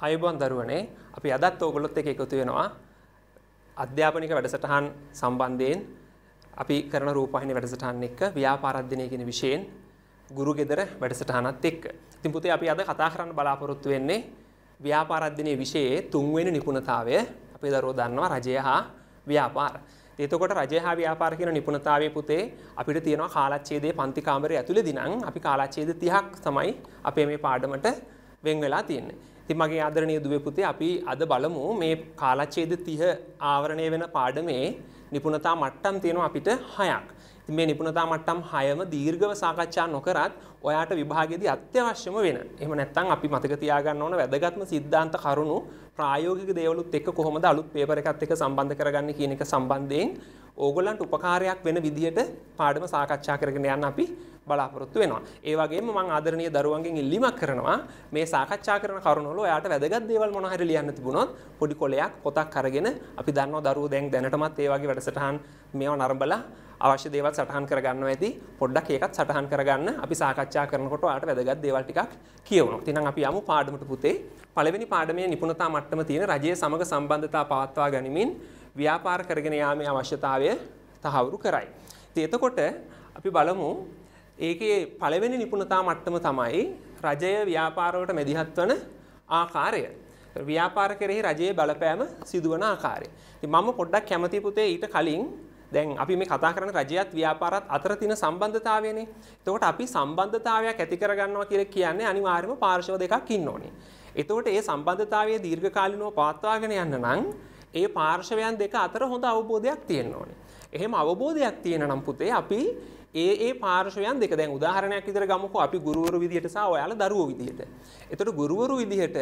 අයබෝන් දරුවනේ අපි අදත් ඕගොල්ලොත් එක්ක එකතු වෙනවා අධ්‍යාපනික වැඩසටහන් සම්බන්ධයෙන් අපි කරන රූපවාහිනී වැඩසටහන් එක්ක ව්‍යාපාරාධ්‍යනය කියන විෂයෙන් ගුරු ගෙදර වැඩසටහනත් එක්ක. ඉතින් පුතේ අපි අද කතා කරන්න බලාපොරොත්තු වෙන්නේ ව්‍යාපාරාධ්‍යනයේ විෂයේ තුන්වෙනි නිපුණතාවය අපේ දරුවෝ දන්නවා රජය හා ව්‍යාපාර. එතකොට රජය හා ව්‍යාපාර කියන නිපුණතාවයේ පුතේ අපිට තියෙනවා කාලච්ඡේදයේ පන්ති කාමරය ඇතුළේදී නම් අපි කාලච්ඡේද 30ක් තමයි අපේ මේ පාඩමට වෙන් වෙලා තියෙන්නේ. ති මගේ ආදරණය දුවේ පුතේ අපි අද බලමු මේ කාලච්චේද තිහ ආවරණය වෙන පාඩමේ නිපුණතා මට්ටම් තියෙනවා අපිට හයක්. ඉතින් මේ නිපුණතා මට්ටම් හයම දීර්ඝව සාකච්ඡා නොකරත් ඔයාට විභාගයේදී අත්‍යවශ්‍යම වෙන. එහෙම නැත්නම් අපි මතක තියාගන්න ඕන වැදගත්ම සිද්ධාන්ත කරුණු ප්‍රායෝගික දේවලුත් එක්ක කොහොමද අලුත් පේපර් එකත් එක්ක සම්බන්ධ කරගන්නේ කියන එක සම්බන්ධයෙන් ඕගොල්ලන්ට උපකාරයක් වෙන විදිහට පාඩම සාකච්ඡා කරගෙන යන්න අපි බලාපොරොත්තු වෙනවා. ඒ වගේම මම ආදරණීය දරුවන්ගෙන් ඉල්ලීමක් කරනවා මේ සාකච්ඡා කරන කරුණවල ඔයාට වැදගත් දේවල් මොනවා හරි ලියන්න තිබුණොත් පොඩි කොලයක් පොතක් අරගෙන අපි දන්නවා දරුවෝ දැන් දැනටමත් ඒ වගේ වැඩසටහන් මේව නරඹලා අවශ්‍ය දේවල් සටහන් කරගන්නවා ඇති. පොඩ්ඩක් ඒකත් සටහන් කරගන්න අපි සාකච්ඡා කරනකොට ඔයාලට වැදගත් දේවල් ටිකක් කියවනවා. ඉතින් අපි යමු පාඩමට පුතේ. පළවෙනි පාඩමේ නිපුණතා මට්ටම තියෙන රජයේ සමග සම්බන්ධතා පවත්වා ගනිමින් ව්‍යාපාර කරගෙන යාමේ අවශ්‍යතාවය තහවුරු කරයි. ඉතින් එතකොට අපි බලමු ඒකේ පළවෙනි නිපුණතා මට්ටම තමයි රජය ව්‍යාපාරවලට මැදිහත් වන ආකාරය. ව්‍යාපාර කෙරෙහි රජයේ බලපෑම සිදුවන ආකාරය. ඉතින් මම පොඩ්ඩක් කැමති පුතේ ඊට කලින් දැන් අපි මේ කතා කරන රජයත් ව්‍යාපාරත් අතර තියෙන සම්බන්ධතාවයනේ. එතකොට අපි සම්බන්ධතාවයක් ඇති කරගන්නවා කියලා කියන්නේ අනිවාර්යයෙන්ම පාර්ශව දෙකක් ඉන්න ඕනේ. එතකොට ඒ සම්බන්ධතාවය දීර්ඝකාලීනව පවත්වාගෙන යන්න නම් ඒ පාර්ශවයන් දෙක අතර හොඳ අවබෝධයක් තියෙන්න ඕනේ. එහෙම අවබෝධයක් තියෙන නම් පුතේ අපි ඒ ඒ පාර්ශවයන් දෙක දැන් උදාහරණයක් විදිහට ගමුකෝ අපි ගුරුවරු විදිහට සහ ඔයාලා දරුවෝ විදිහට. එතකොට ගුරුවරු විදිහට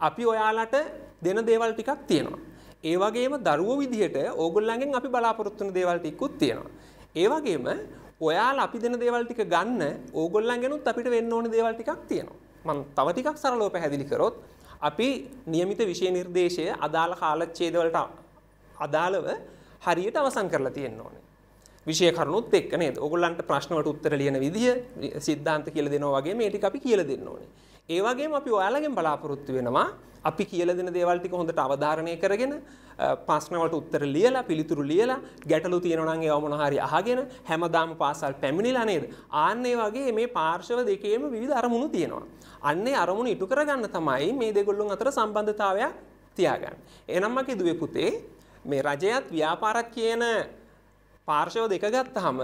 අපි ඔයාලට දෙන දේවල් ටිකක් තියෙනවා. ඒ වගේම දරුවෝ විදිහට ඕගොල්ලන්ගෙන් අපි බලාපොරොත්තු වෙන දේවල් ටිකකුත් තියෙනවා. ඒ වගේම ඔයාලා අපි දෙන දේවල් ටික ගන්න ඕගොල්ලන්ගෙනුත් අපිට වෙන්න ඕන දේවල් ටිකක් තියෙනවා. මම තව ටිකක් සරලව පැහැදිලි කරොත් අපි નિયમિત විෂය නිර්දේශය අදාළ කාලච්ඡේදවලට අදාළව හරියට අවසන් කරලා තියෙන්න ඕනේ. විෂය කරුණුත් එක්ක නේද? ඕගොල්ලන්ට ප්‍රශ්න වලට උත්තර ලියන විදිය, සිද්ධාන්ත කියලා දෙනවා වගේ මේ ටික අපි කියලා දෙන්න ඕනේ. ඒ වගේම අපි ඔයාලගෙන් බලාපොරොත්තු වෙනවා අපි කියලා දෙන දේවල් ටික හොඳට අවධාරණය කරගෙන ප්‍රශ්න වලට උත්තර ලියලා පිළිතුරු ලියලා ගැටලු තියෙනවා නම් ඒව මොනවා හරි අහගෙන හැමදාම පාසල් පැමිණිලා නේද? ආන්න ඒ වගේ මේ පාර්ශව දෙකේම විවිධ අරමුණු තියෙනවා. අන්නේ අරමුණු ඉටු කරගන්න තමයි මේ දෙගොල්ලොන් අතර සම්බන්ධතාවයක් තියාගන්නේ. එහෙනම් මගේ දුවේ පුතේ මේ රජයත් ව්‍යාපාරත් කියන පාර්ශව දෙක ගත්තාම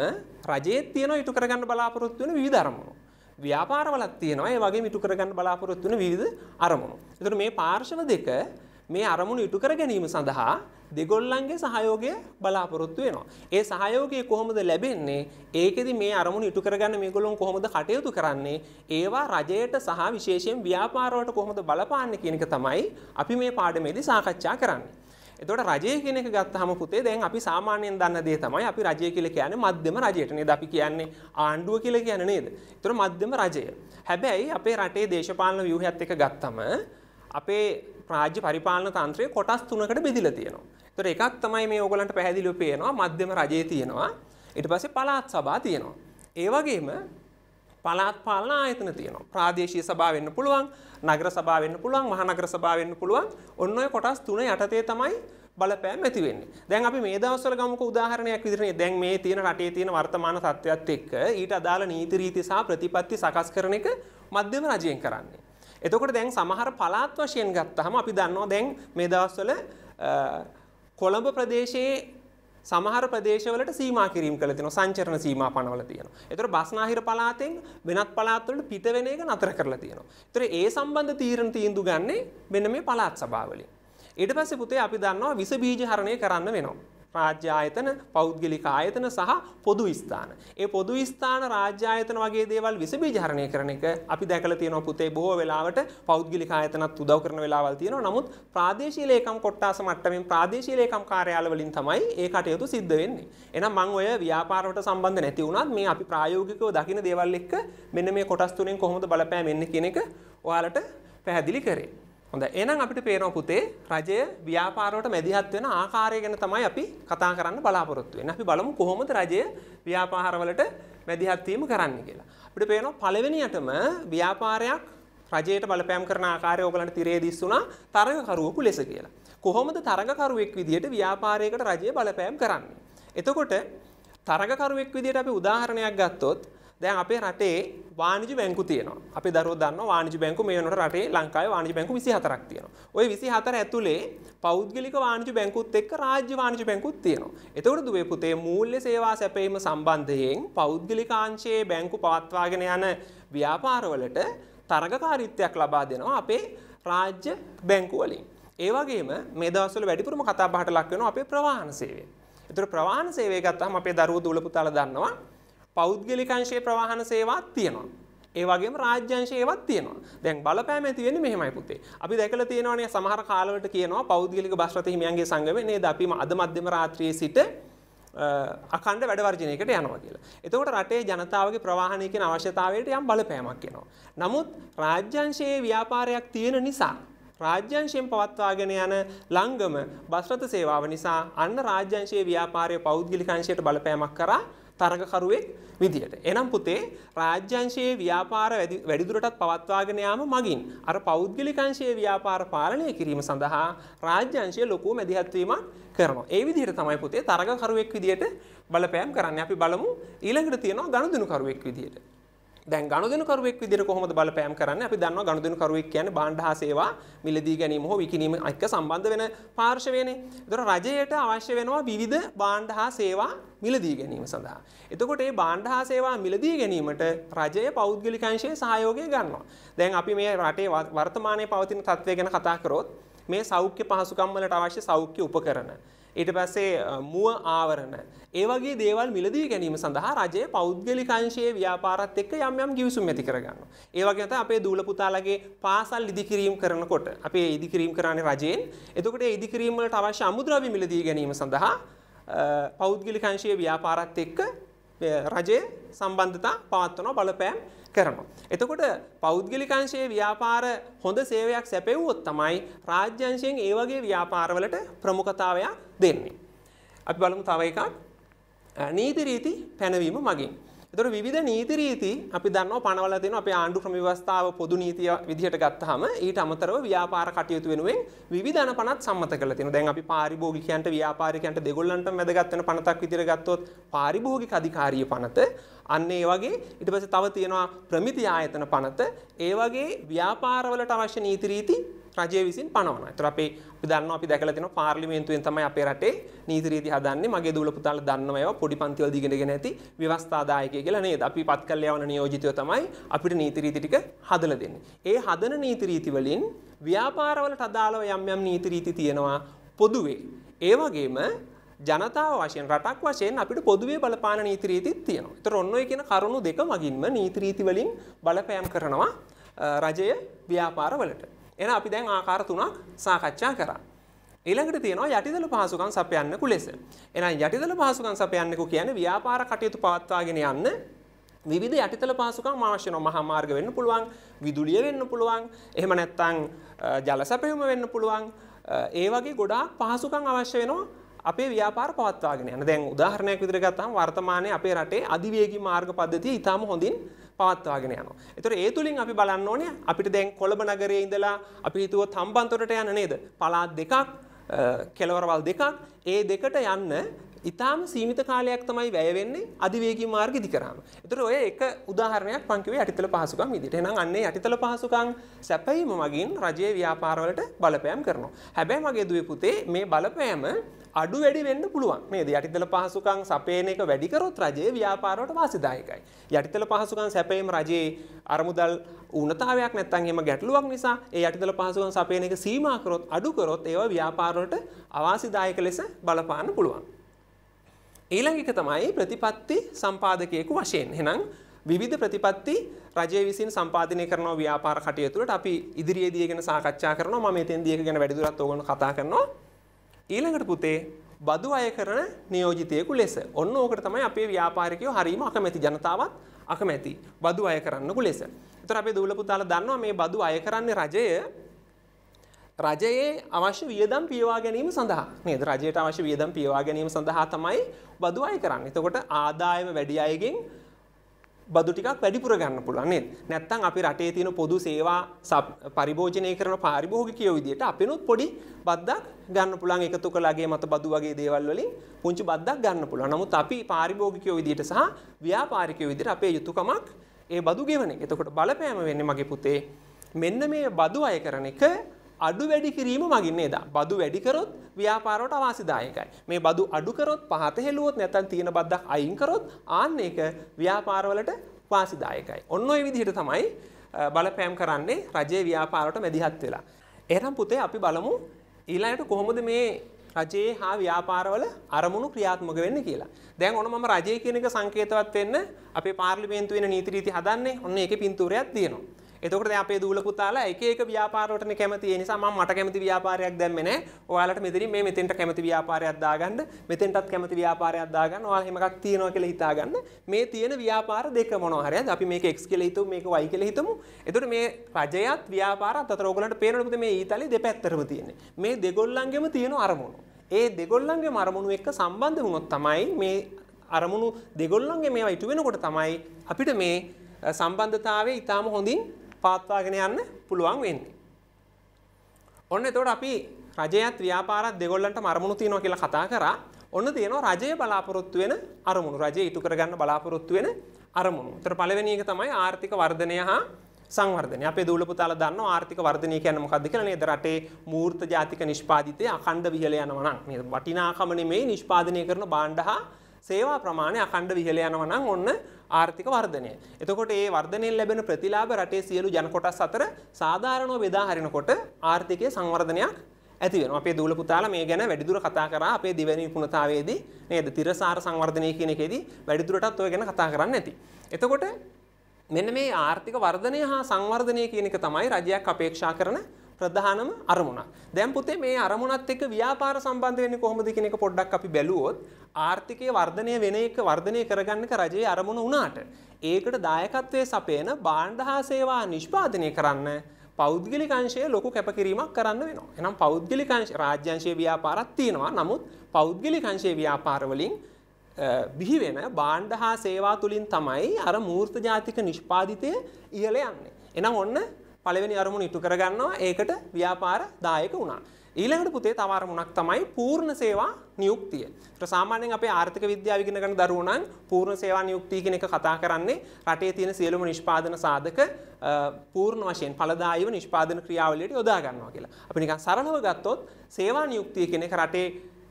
රජයේ තියෙන ඉටු කරගන්න බලාපොරොත්තු වෙන විවිධ අරමුණු. ව්‍යාපාරවලත් තියෙනවා ඒ වගේම ඉටු කරගන්න බලාපොරොත්තු වෙන විවිධ අරමුණු. ඒතර මේ පාර්ශව දෙක මේ අරමුණු ඉටු කර ගැනීම සඳහා දෙගොල්ලන්ගේ සහයෝගය බලාපොරොත්තු වෙනවා. ඒ සහයෝගය කොහොමද ලැබෙන්නේ? ඒකෙදි මේ අරමුණු ඉටු කරගන්න මේගොල්ලොන් කොහොමද කටයුතු කරන්නේ? ඒවා රජයට සහ විශේෂයෙන් ව්‍යාපාරවලට කොහොමද බලපාන්නේ කියන එක තමයි අපි මේ පාඩමේදී සාකච්ඡා කරන්නේ. එතකොට රජය කියන එක ගත්තාම පුතේ දැන් අපි සාමාන්‍යයෙන් දන්න දේ තමයි අපි රජය කියලා කියන්නේ මධ්‍යම රජයට නේද අපි කියන්නේ ආණ්ඩුව කියලා කියන්නේ නේද? එතකොට මධ්‍යම රජය. හැබැයි අපේ රටේ දේශපාලන ව්‍යුහයත් එක්ක ගත්තම අපේ රාජ්‍ය පරිපාලන තන්ත්‍රය කොටස් තුනකට බෙදිලා තියෙනවා. එතකොට එකක් තමයි මේ ඕගලන්ට පැහැදිලිව පේනවා මධ්‍යම රජයේ තියෙනවා. ඊට පස්සේ පළාත් සභා තියෙනවා. ඒ වගේම පළාත් පාලන ආයතන තියෙනවා. ප්‍රාදේශීය සභා වෙන්න පුළුවන්, නගර සභා වෙන්න පුළුවන්, මහනගර සභා වෙන්න පුළුවන්. ඔන්න ඔය කොටස් තුන යටතේ තමයි බලපෑම් ඇති වෙන්නේ. දැන් අපි මේ දවස්වල ගමුකෝ උදාහරණයක් විදිහට දැන් මේ තියෙන රටේ තියෙන වර්තමාන තත්ත්වයක් එක්ක ඊට අදාළ නීති රීති සහ ප්‍රතිපත්ති සකස් කරන එක මධ්‍යම රජයෙන් කරන්නේ. එතකොට දැන් සමහර පළාත් වශයෙන් ගත්තහම අපි දන්නවා දැන් මේ දවස්වල කොළඹ ප්‍රදේශයේ සමහර ප්‍රදේශවලට සීමා කිරීම කළ තියෙනවා සංචරණ සීමා පනවලා තියෙනවා. ඒතර බස්නාහිර පළාතෙන් වෙනත් පළාත් වලට පිට වෙන එක නතර කරලා තියෙනවා. ඒතර ඒ සම්බන්ධ තීරණ තීන්දුව ගන්නේ මෙන්න මේ පළාත් සභාවලින්. ඊට පස්සේ පුතේ අපි දන්නවා විස බීජ හරණය කරන්න වෙනවා. රාජ්‍ය ආයතන, පෞද්ගලික ආයතන සහ පොදු ස්ථාන. ඒ පොදු ස්ථාන රාජ්‍ය ආයතන වගේ දේවල් විස බීජ හරණය කරන එක අපි දැකලා තියෙනවා පුතේ බොහෝ වෙලාවට පෞද්ගලික ආයතනත් උදව් කරන වෙලාවල් තියෙනවා. නමුත් ප්‍රාදේශීය ලේකම් කොට්ටාස මට්ටමින් ප්‍රාදේශීය ලේකම් කාර්යාල වලින් තමයි ඒ කටයුතු සිද්ධ වෙන්නේ. එහෙනම් මම ඔය ව්‍යාපාරවලට සම්බන්ධ නැති වුණත් මේ අපි ප්‍රායෝගිකව දකින දේවල් එක්ක මෙන්න මේ කොටස් තුනෙන් කොහොමද බලපෑම් එන්නේ කියන එක ඔයාලට පැහැදිලි කරේ. හොඳ එහෙනම් අපිට පේනවා පුතේ රජය ව්‍යාපාරවලට මැදිහත් වෙන ආකාරය ගැන තමයි අපි කතා කරන්න බලාපොරොත්තු වෙන්නේ. අපි බලමු කොහොමද රජය ව්‍යාපාරවලට මැදිහත් වීම කරන්නේ කියලා. අපිට පේනවා පළවෙනියටම ව්‍යාපාරයක් රජයට බලපෑම් කරන ආකාරය ඕගලන්ට තිරේ දිස්සුණා තරගකරුවෙකු ලෙස කියලා. කොහොමද තරගකරුවෙක් විදියට ව්‍යාපාරයකට රජය බලපෑම් කරන්නේ? එතකොට තරගකරුවෙක් විදියට අපි උදාහරණයක් ගත්තොත් දැන් අපේ රටේ වාණිජ බැංකු තියෙනවා. අපි දරුවෝ දන්නවා වාණිජ බැංකු මේ වෙනකොට රටේ ලංකාවේ වාණිජ බැංකු 24ක් තියෙනවා. ওই 24 ඇතුලේ පෞද්ගලික වාණිජ බැංකුත් එක්ක රාජ්‍ය වාණිජ බැංකුත් තියෙනවා. එතකොට දුවේ පුතේ මූල්‍ය සේවා සැපයීම සම්බන්ධයෙන් පෞද්ගලික අංශයේ බැංකු පවත්වාගෙන යන ව්‍යාපාරවලට තරගකාරීත්වයක් ලබා දෙනවා අපේ රාජ්‍ය බැංකු වලින්. ඒ වගේම මේ දවස්වල වැඩිපුරම කතා බහට ලක් වෙනවා අපේ ප්‍රවාහන සේවය. ඒතර ප්‍රවාහන සේවය ගත්තාම අපේ දරුවෝ දූල පුතාලා දන්නවා පෞද්ගලික අංශයේ ප්‍රවාහන සේවාවක් තියෙනවා. ඒ වගේම රාජ්‍ය අංශයේවත් තියෙනවා. දැන් බලපෑම ඇති වෙන්නේ මෙහෙමයි පුතේ. අපි දැකලා තියෙනවානේ සමහර කාලවලට කියනවා පෞද්ගලික බස් රථ හිමියන්ගේ සංගමේ නේද අපි අද මධ්‍යම රාත්‍රියේ සිට අකණ්ඩ වැඩ වර්ජනයකට යනවා කියලා. එතකොට රටේ ජනතාවගේ ප්‍රවාහනය කියන අවශ්‍යතාවයට යම් බලපෑමක් එනවා. නමුත් රාජ්‍යංශයේ ව්‍යාපාරයක් තියෙන නිසා රාජ්‍යංශයෙන් පවත්වාගෙන යන ලංගම බස් රථ සේවාව නිසා අන්න රාජ්‍යංශයේ ව්‍යාපාරය පෞද්ගලික අංශයට බලපෑමක් කරා තරගකරුවෙක් විදියට. එනම් පුතේ රාජ්‍යංශයේ ව්‍යාපාර වැඩිදුරටත් පවත්වාගෙන යාම මගින් අර පෞද්ගලික අංශයේ ව්‍යාපාර පාලනය කිරීම සඳහා රාජ්‍යංශය ලොකු මැදිහත් වීමක් කරනවා. ඒ විදිහට තමයි පුතේ තරගකරුවෙක් විදියට බලපෑම් කරන්නේ. අපි බලමු ඊළඟට තියෙනවා ගනුදෙනුකරුවෙක් විදියට. දැන් ගනුදෙනුකරුවෙක් විදිහට කොහොමද බලපෑම් කරන්නේ? අපි දන්නවා ගනුදෙනුකරුවෙක් කියන්නේ භාණ්ඩ හා සේවා මිලදී ගැනීම හෝ විකිණීම එක්ක සම්බන්ධ වෙන පාර්ශවයනේ. ඒතර රජයට අවශ්‍ය වෙනවා විවිධ භාණ්ඩ හා සේවා මිලදී ගැනීම සඳහා. එතකොට මේ භාණ්ඩ හා සේවා මිලදී ගැනීමට රජය පෞද්ගලික අංශයේ සහයෝගය ගන්නවා. දැන් අපි මේ රටේ වර්තමානයේ පවතින තත්ත්වය ගැන කතා කරොත් මේ සෞඛ්‍ය පහසුකම් වලට අවශ්‍ය සෞඛ්‍ය උපකරණ ඊට පස්සේ මුව ආවරණ ඒ වගේ දේවල් මිලදී ගැනීම සඳහා රජය පෞද්ගලික අංශයේ ව්‍යාපාරත් එක්ක යම් යම් ගිවිසුම් ඇති කරගන්නවා. ඒ වගේ තමයි අපේ දූල පුතාලගේ පාසල් ඉදිකිරීම කරනකොට අපි ඉදිකිරීම කරන්නේ රජයෙන්. එතකොට ඒ ඉදිකිරීම වලට අවශ්‍ය අමුද්‍රව්‍ය මිලදී ගැනීම සඳහා පෞද්ගලික අංශයේ ව්‍යාපාරත් එක්ක රජය සම්බන්ධතා පවත්වනවා බලපෑම් කරනවා. එතකොට පෞද්ගලිකංශයේ ව්‍යාපාර හොඳ සේවයක් සැපෙව්වොත් තමයි රාජ්‍යංශයෙන් ඒ වගේ ව්යාපාරවලට ප්‍රමුඛතාවයක් දෙන්නේ. අපි බලමු තව එකක් නීති රීති පැනවීම මගින්. එතකොට විවිධ නීති රීති අපි දන්නවා පනවලා තියෙනවා අපේ ආණ්ඩු ක්‍රම ව්‍යවස්ථාව පොදු නීතිය විදිහට ගත්තාම ඊට අමතරව ව්‍යාපාර කටයුතු වෙනුවෙන් විවිධ අනපනත් සම්මත කරලා තියෙනවා. දැන් අපි පාරිභෝගිකයන්ට ව්‍යාපාරිකයන්ට දෙගොල්ලන්ටම වැදගත් වෙන පනතක් විදිහට ගත්තොත් පාරිභෝගික අධිකාරිය පනත අන්න ඒ වගේ ඊට පස්සේ තව තියෙනවා ප්‍රමිති ආයතන පනත ඒ වගේ ව්‍යාපාරවලට අවශ්‍ය නීති රීති රජය විසින් පනවනවා. ඒතර අපේ අපි දන්නවා අපි දැකලා තියෙනවා පාර්ලිමේන්තුවෙන් තමයි අපේ රටේ නීති රීති හදන්නේ. මගේ දූල පුතාලා දන්නවා ඒවා පොඩි පන්තිවල දිගටගෙන ඇති ව්‍යවස්ථාදායකය කියලා නේද? අපි පත් කළ යවන නියෝජිතයෝ තමයි අපිට නීති රීති ටික හදලා දෙන්නේ. ඒ හදන නීති රීති වලින් ව්‍යාපාරවලට අදාළව යම් යම් නීති රීති තියෙනවා පොදුවේ. ඒ වගේම ජනතාව වශයෙන් රටක් වශයෙන් අපිට පොදුවේ බලපාන නීති රීතිත් තියෙනවා. ඒතර ඔන්න ඔය කියන කරුණු දෙක මගින්ම නීති රීති වලින් බලපෑම් කරනවා රජය ව්‍යාපාරවලට. එන අපි දැන් ආකාර තුනක් සාකච්ඡා කරා. ඊළඟට තියෙනවා යටිදල පහසුකම් සපයන්නකු ලෙස. එහෙනම් යටිදල පහසුකම් සපයන්නකු කියන්නේ ව්‍යාපාර කටයුතු පවත්වාගෙන යන්න විවිධ යටිතල පහසුකම් අවශ්‍ය වෙනවා. මහා මාර්ග වෙන්න පුළුවන්, විදුලිය වෙන්න පුළුවන්, එහෙම නැත්නම් ජල සැපයුම වෙන්න පුළුවන්. ඒ වගේ ගොඩාක් පහසුකම් අවශ්‍ය වෙනවා අපේ ව්‍යාපාර පවත්වාගෙන යන. දැන් උදාහරණයක් විදිහට ගත්තාම වර්තමානයේ අපේ රටේ අධිවේගී මාර්ග පද්ධතිය ඊටාම හොඳින් පවත්වාගෙන යනවා. ඒතර ඒ තුලින් අපි බලන්න ඕනේ අපිට දැන් කොළඹ නගරයේ ඉඳලා අපි හිතුවොත් හම්බන්තොටට යන්න නේද? පළාත් දෙකක් කෙලවරවල් දෙකක් ඒ දෙකට යන්න ඉතාම සීමිත කාලයක් තමයි වැය වෙන්නේ අධිවේගී මාර්ග ඉදි කරාම. ඒතර ඔය එක උදාහරණයක් මම කිව්වේ යටිතල පහසුකම් විදිහට. එහෙනම් අන්නේ යටිතල පහසුකම් සැපයීම මගින් රජයේ ව්යාපාරවලට බලපෑම් කරනවා. හැබැයි මගේ දුවේ පුතේ මේ බලපෑම අඩු වැඩි වෙන්න පුළුවන්. නේද? යටිතල පහසුකම් සපයන එක වැඩි කරොත් රජයේ ව්‍යාපාරවලට වාසිදායකයි. යටිතල පහසුකම් සැපයීම රජයේ අරමුදල් ඌනතාවයක් නැත්නම් එහෙම ගැටලුවක් නිසා ඒ යටිතල පහසුකම් සපයන එක සීමා කරොත් අඩු කරොත් ඒවා ව්‍යාපාරවලට අවාසිදායක ලෙස බලපාන්න පුළුවන්. ඊළඟ එක තමයි ප්‍රතිපත්ති සම්පාදකයෙකු වශයෙන්. එහෙනම් විවිධ ප්‍රතිපත්ති රජය විසින් සම්පාදනය කරන ව්‍යාපාර කටයුතු වලට අපි ඉදිරියේදී ගැන සාකච්ඡා කරනවා. මම එතෙන්දී ඒක ගැන වැඩිදුරටත් ඕගොල්ලෝ කතා කරනවා. ඊළඟට පුතේ බදු අය කරන නියෝජිතයෙකු ලෙස. ඔන්න ඕකට තමයි අපේ ව්‍යාපාරිකයෝ හරීම අකමැති ජනතාවත් අකමැති. බදු අය කරන්නකු ලෙස. ඒතර අපේ දූල පුතාලා දන්නවා මේ බදු අය කරන්නේ රජය රජයේ අවශ්‍ය වියදම් පියවා ගැනීම සඳහා නේද රජයට අවශ්‍ය වියදම් පියවා ගැනීම සඳහා තමයි බදු අය කරන්නේ. එතකොට ආදායම වැඩි අයගෙන් බදු ටිකක් වැඩිපුර ගන්න පුළුවන් නේද? නැත්තම් අපි රටේ තියෙන පොදු සේවා පරිභෝජනය කරන පාරිභෝගිකයෝ විදියට අපිනුත් පොඩි බද්දක් ගන්න පුළුවන් එකතු කළාගේ මත බදු වගේ දේවල් වලින් පුංචි බද්දක් ගන්න පුළුවන්. නමුත් අපි පාරිභෝගිකයෝ විදියට සහ ව්‍යාපාරිකයෝ විදියට අපේ යුතුයකමක් ඒ බදු ගෙවන එක. එතකොට බලපෑම වෙන්නේ මගේ පුතේ මෙන්න මේ බදු අය කරන එක අඩු වැඩි කිරීම මගින් නේද? බදු වැඩි කරොත් ව්‍යාපාරවලට අවාසිදායකයි. මේ බදු අඩු කරොත් පහත හෙළුවොත් නැත්නම් තියෙන බද්දක් අයින් කරොත් ආන්න ඒක ව්‍යාපාරවලට වාසිදායකයි. ඔන්න ඔය විදිහට තමයි බලපෑම් කරන්නේ රජයේ ව්‍යාපාරවලට මැදිහත් වෙලා. එහෙනම් පුතේ අපි බලමු ඊළඟට කොහොමද මේ රජයේ හා ව්‍යාපාරවල අරමුණු ක්‍රියාත්මක වෙන්නේ කියලා. දැන් ඔන්න මම රජයේ කියන එක සංකේතවත් වෙන්න අපේ පාර්ලිමේන්තුවේ නීති රීති හදන්නේ. ඔන්න ඒකේ පින්තූරයක් තියෙනවා. එතකොට දැන් අපේ දූල පුතාලා එක එක ව්‍යාපාරවලටනේ කැමති. ඒ නිසා මම මට කැමති ව්‍යාපාරයක් දැම්මේ නැහැ. ඔයාලට මෙතනින් මේ මෙතෙන්ට කැමති ව්‍යාපාරයක් දාගන්න, මෙතෙන්ටත් කැමති ව්‍යාපාරයක් දාගන්න. ඔයාලා එහෙම එකක් තියෙනවා කියලා හිතාගන්න. මේ තියෙන ව්‍යාපාර දෙක මොනවා හරියද? අපි මේක X කියලා හිතමු, මේක Y කියලා හිතමු. එතකොට මේ රජයත් ව්‍යාපාරත් අතර ඕගලන්ට පේනවලුද මේ ඊතලේ දෙපැත්තටම තියෙන්නේ. මේ දෙගොල්ලන්ගෙම තියෙන අරමුණු. ඒ දෙගොල්ලන්ගේම අරමුණු එක්ක සම්බන්ධ වුණොත් තමයි මේ අරමුණු දෙගොල්ලන්ගේ මේවා ඉටු වෙනකොට තමයි අපිට මේ සම්බන්ධතාවය ඊටාම හොඳින් පාත්වාගෙන යන්න පුළුවන් වෙන්නේ. ඔන්න එතකොට අපි රජයත් ව්‍යාපාරත් දෙගොල්ලන්ටම අරමුණු තියෙනවා කියලා කතා කරා. ඔන්න තියෙනවා රජය බලාපොරොත්තු වෙන අරමුණු. රජය ඉටු කරගන්න බලාපොරොත්තු වෙන අරමුණු. ඒතර පළවෙනි එක තමයි ආර්ථික වර්ධනය හා සංවර්ධනය. අපේ දූල පුතාලා දන්නවා ආර්ථික වර්ධනය කියන්නේ මොකක්ද කියලා නේද? රටේ මූර්ත ජාතික නිෂ්පාදිතය අඛණ්ඩ විහල යනවා නම් නේද? වටිනාකම නෙමෙයි නිෂ්පාදනය කරන භාණ්ඩ හා සේවා ප්‍රමාණය අඛණ්ඩ විහල යනවා නම් ඔන්න ආර්ථික වර්ධනය. එතකොට ඒ වර්ධනයෙන් ලැබෙන ප්‍රතිලාභ රටේ සියලු ජන කොටස් අතර සාධාරණව බෙදා හරිනකොට ආර්ථිකයේ සංවර්ධනයක් ඇති වෙනවා. අපේ දූල පුතාලා මේ ගැන වැඩිදුර කතා කරා අපේ දෙවැනි නිපුණතාවයේදී නේද? තිරසාර සංවර්ධනය කියන එකේදී වැඩිදුරටත් ඔය ගැන කතා කරන්න ඇති. එතකොට මෙන්න මේ ආර්ථික වර්ධනය හා සංවර්ධනය කියන එක තමයි රජයක් අපේක්ෂා කරන ප්‍රධානම අරමුණක්. දැන් පුතේ මේ අරමුණත් එක්ක ව්‍යාපාර සම්බන්ධ වෙන්නේ කොහොමද කියන එක පොඩ්ඩක් අපි බැලුවොත් ආර්ථිකයේ වර්ධනය වෙන එක වර්ධනය කරගන්න එක රජයේ අරමුණ වුණාට ඒකට දායකත්වයේ සපයන භාණ්ඩ හා සේවා නිෂ්පාදනය කරන්න පෞද්ගලික අංශය ලොකු කැපකිරීමක් කරන්න වෙනවා. එහෙනම් පෞද්ගලික අංශ රාජ්‍ය අංශයේ ව්‍යාපාරක් තියෙනවා. නමුත් පෞද්ගලික අංශයේ ව්‍යාපාර වලින් බිහි වෙන භාණ්ඩ හා සේවා තුලින් තමයි අර මූර්ත ජාතික නිෂ්පාදිතය ඉහළ යන්නේ. එහෙනම් ඔන්න පළවෙනි අරමුණ ඉටු කරගන්නවා ඒකට ව්‍යාපාර දායක වුණා. ඊළඟට පුතේ තව අරමුණක් තමයි පූර්ණ සේවා නියුක්තිය. ඒත් සාමාන්‍යයෙන් අපේ ආර්ථික විද්‍යාව ඉගෙන ගන්න දරුවෝ නම් පූර්ණ සේවා නියුක්තිය කියන එක කතා කරන්නේ රටේ තියෙන සියලුම නිෂ්පාදන සාධක පූර්ණ වශයෙන් ඵලදායීව නිෂ්පාදන ක්‍රියාවලියට යොදා ගන්නවා කියලා. අපි නිකන් සරලව ගත්තොත් සේවා නියුක්තිය කියන එක රටේ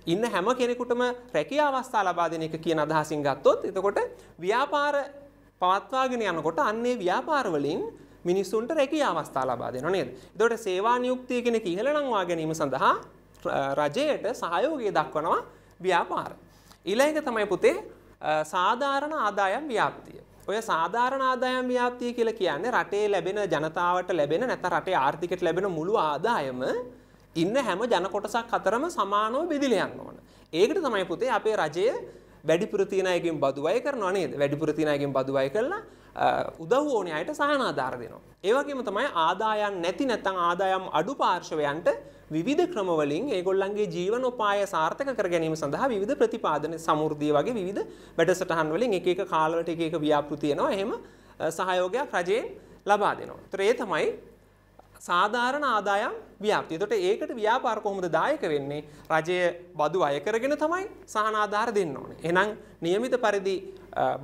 ඉන්න හැම කෙනෙකුටම රැකියා අවස්ථා ලබා දෙන එක කියන අදහසින් ගත්තොත් එතකොට ව්‍යාපාර පවත්වාගෙන යනකොට අන්නේ ව්‍යාපාර වලින් මිනිස්සුන්ට රැකිය අවස්ථා ලබා දෙනවා නේද? එතකොට සේවා නියුක්තිය කෙනෙක් ඉහළ නංවා ගැනීම සඳහා රජයට සහයෝගය දක්වනවා ව්‍යාපාර. ඊළඟ තමයි පුතේ සාධාරණ ආදායම් ව්‍යාප්තිය. ඔය සාධාරණ ආදායම් ව්‍යාප්තිය කියලා කියන්නේ රටේ ලැබෙන ජනතාවට ලැබෙන නැත්නම් රටේ ආර්ථිකයට ලැබෙන මුළු ආදායම ඉන්න හැම ජන කොටසක් අතරම සමානව බෙදිලා යන්න ඕන. ඒකට තමයි පුතේ අපේ රජය වැඩිපුර තියෙන අයගෙන් බදු අය කරනවා නේද? වැඩිපුර තියෙන අයගෙන් බදු අය කරලා උදව් ඕනේ අයට සහන ආධාර දෙනවා. ඒ වගේම තමයි ආදායම් නැති නැත්නම් ආදායම් අඩු පාර්ශවයන්ට විවිධ ක්‍රමවලින් ඒගොල්ලන්ගේ ජීවනෝපාය සාර්ථක කර ගැනීම සඳහා විවිධ ප්‍රතිපාදන සමෘද්ධිය වගේ විවිධ වැඩසටහන් වලින් එක එක කාලවලට එක එක ව්‍යාපෘති එනවා. එහෙම සහයෝගයක් රජයෙන් ලබා දෙනවා. ඒතර ඒ තමයි සාධාරණ ආදායම් ව්‍යාප්තිය. එතකොට ඒකට ව්‍යාපාර කොහොමද දායක වෙන්නේ? රජය බදු අය කරගෙන තමයි සහන ආධාර දෙන්න ඕනේ. එහෙනම් નિયમિત පරිදි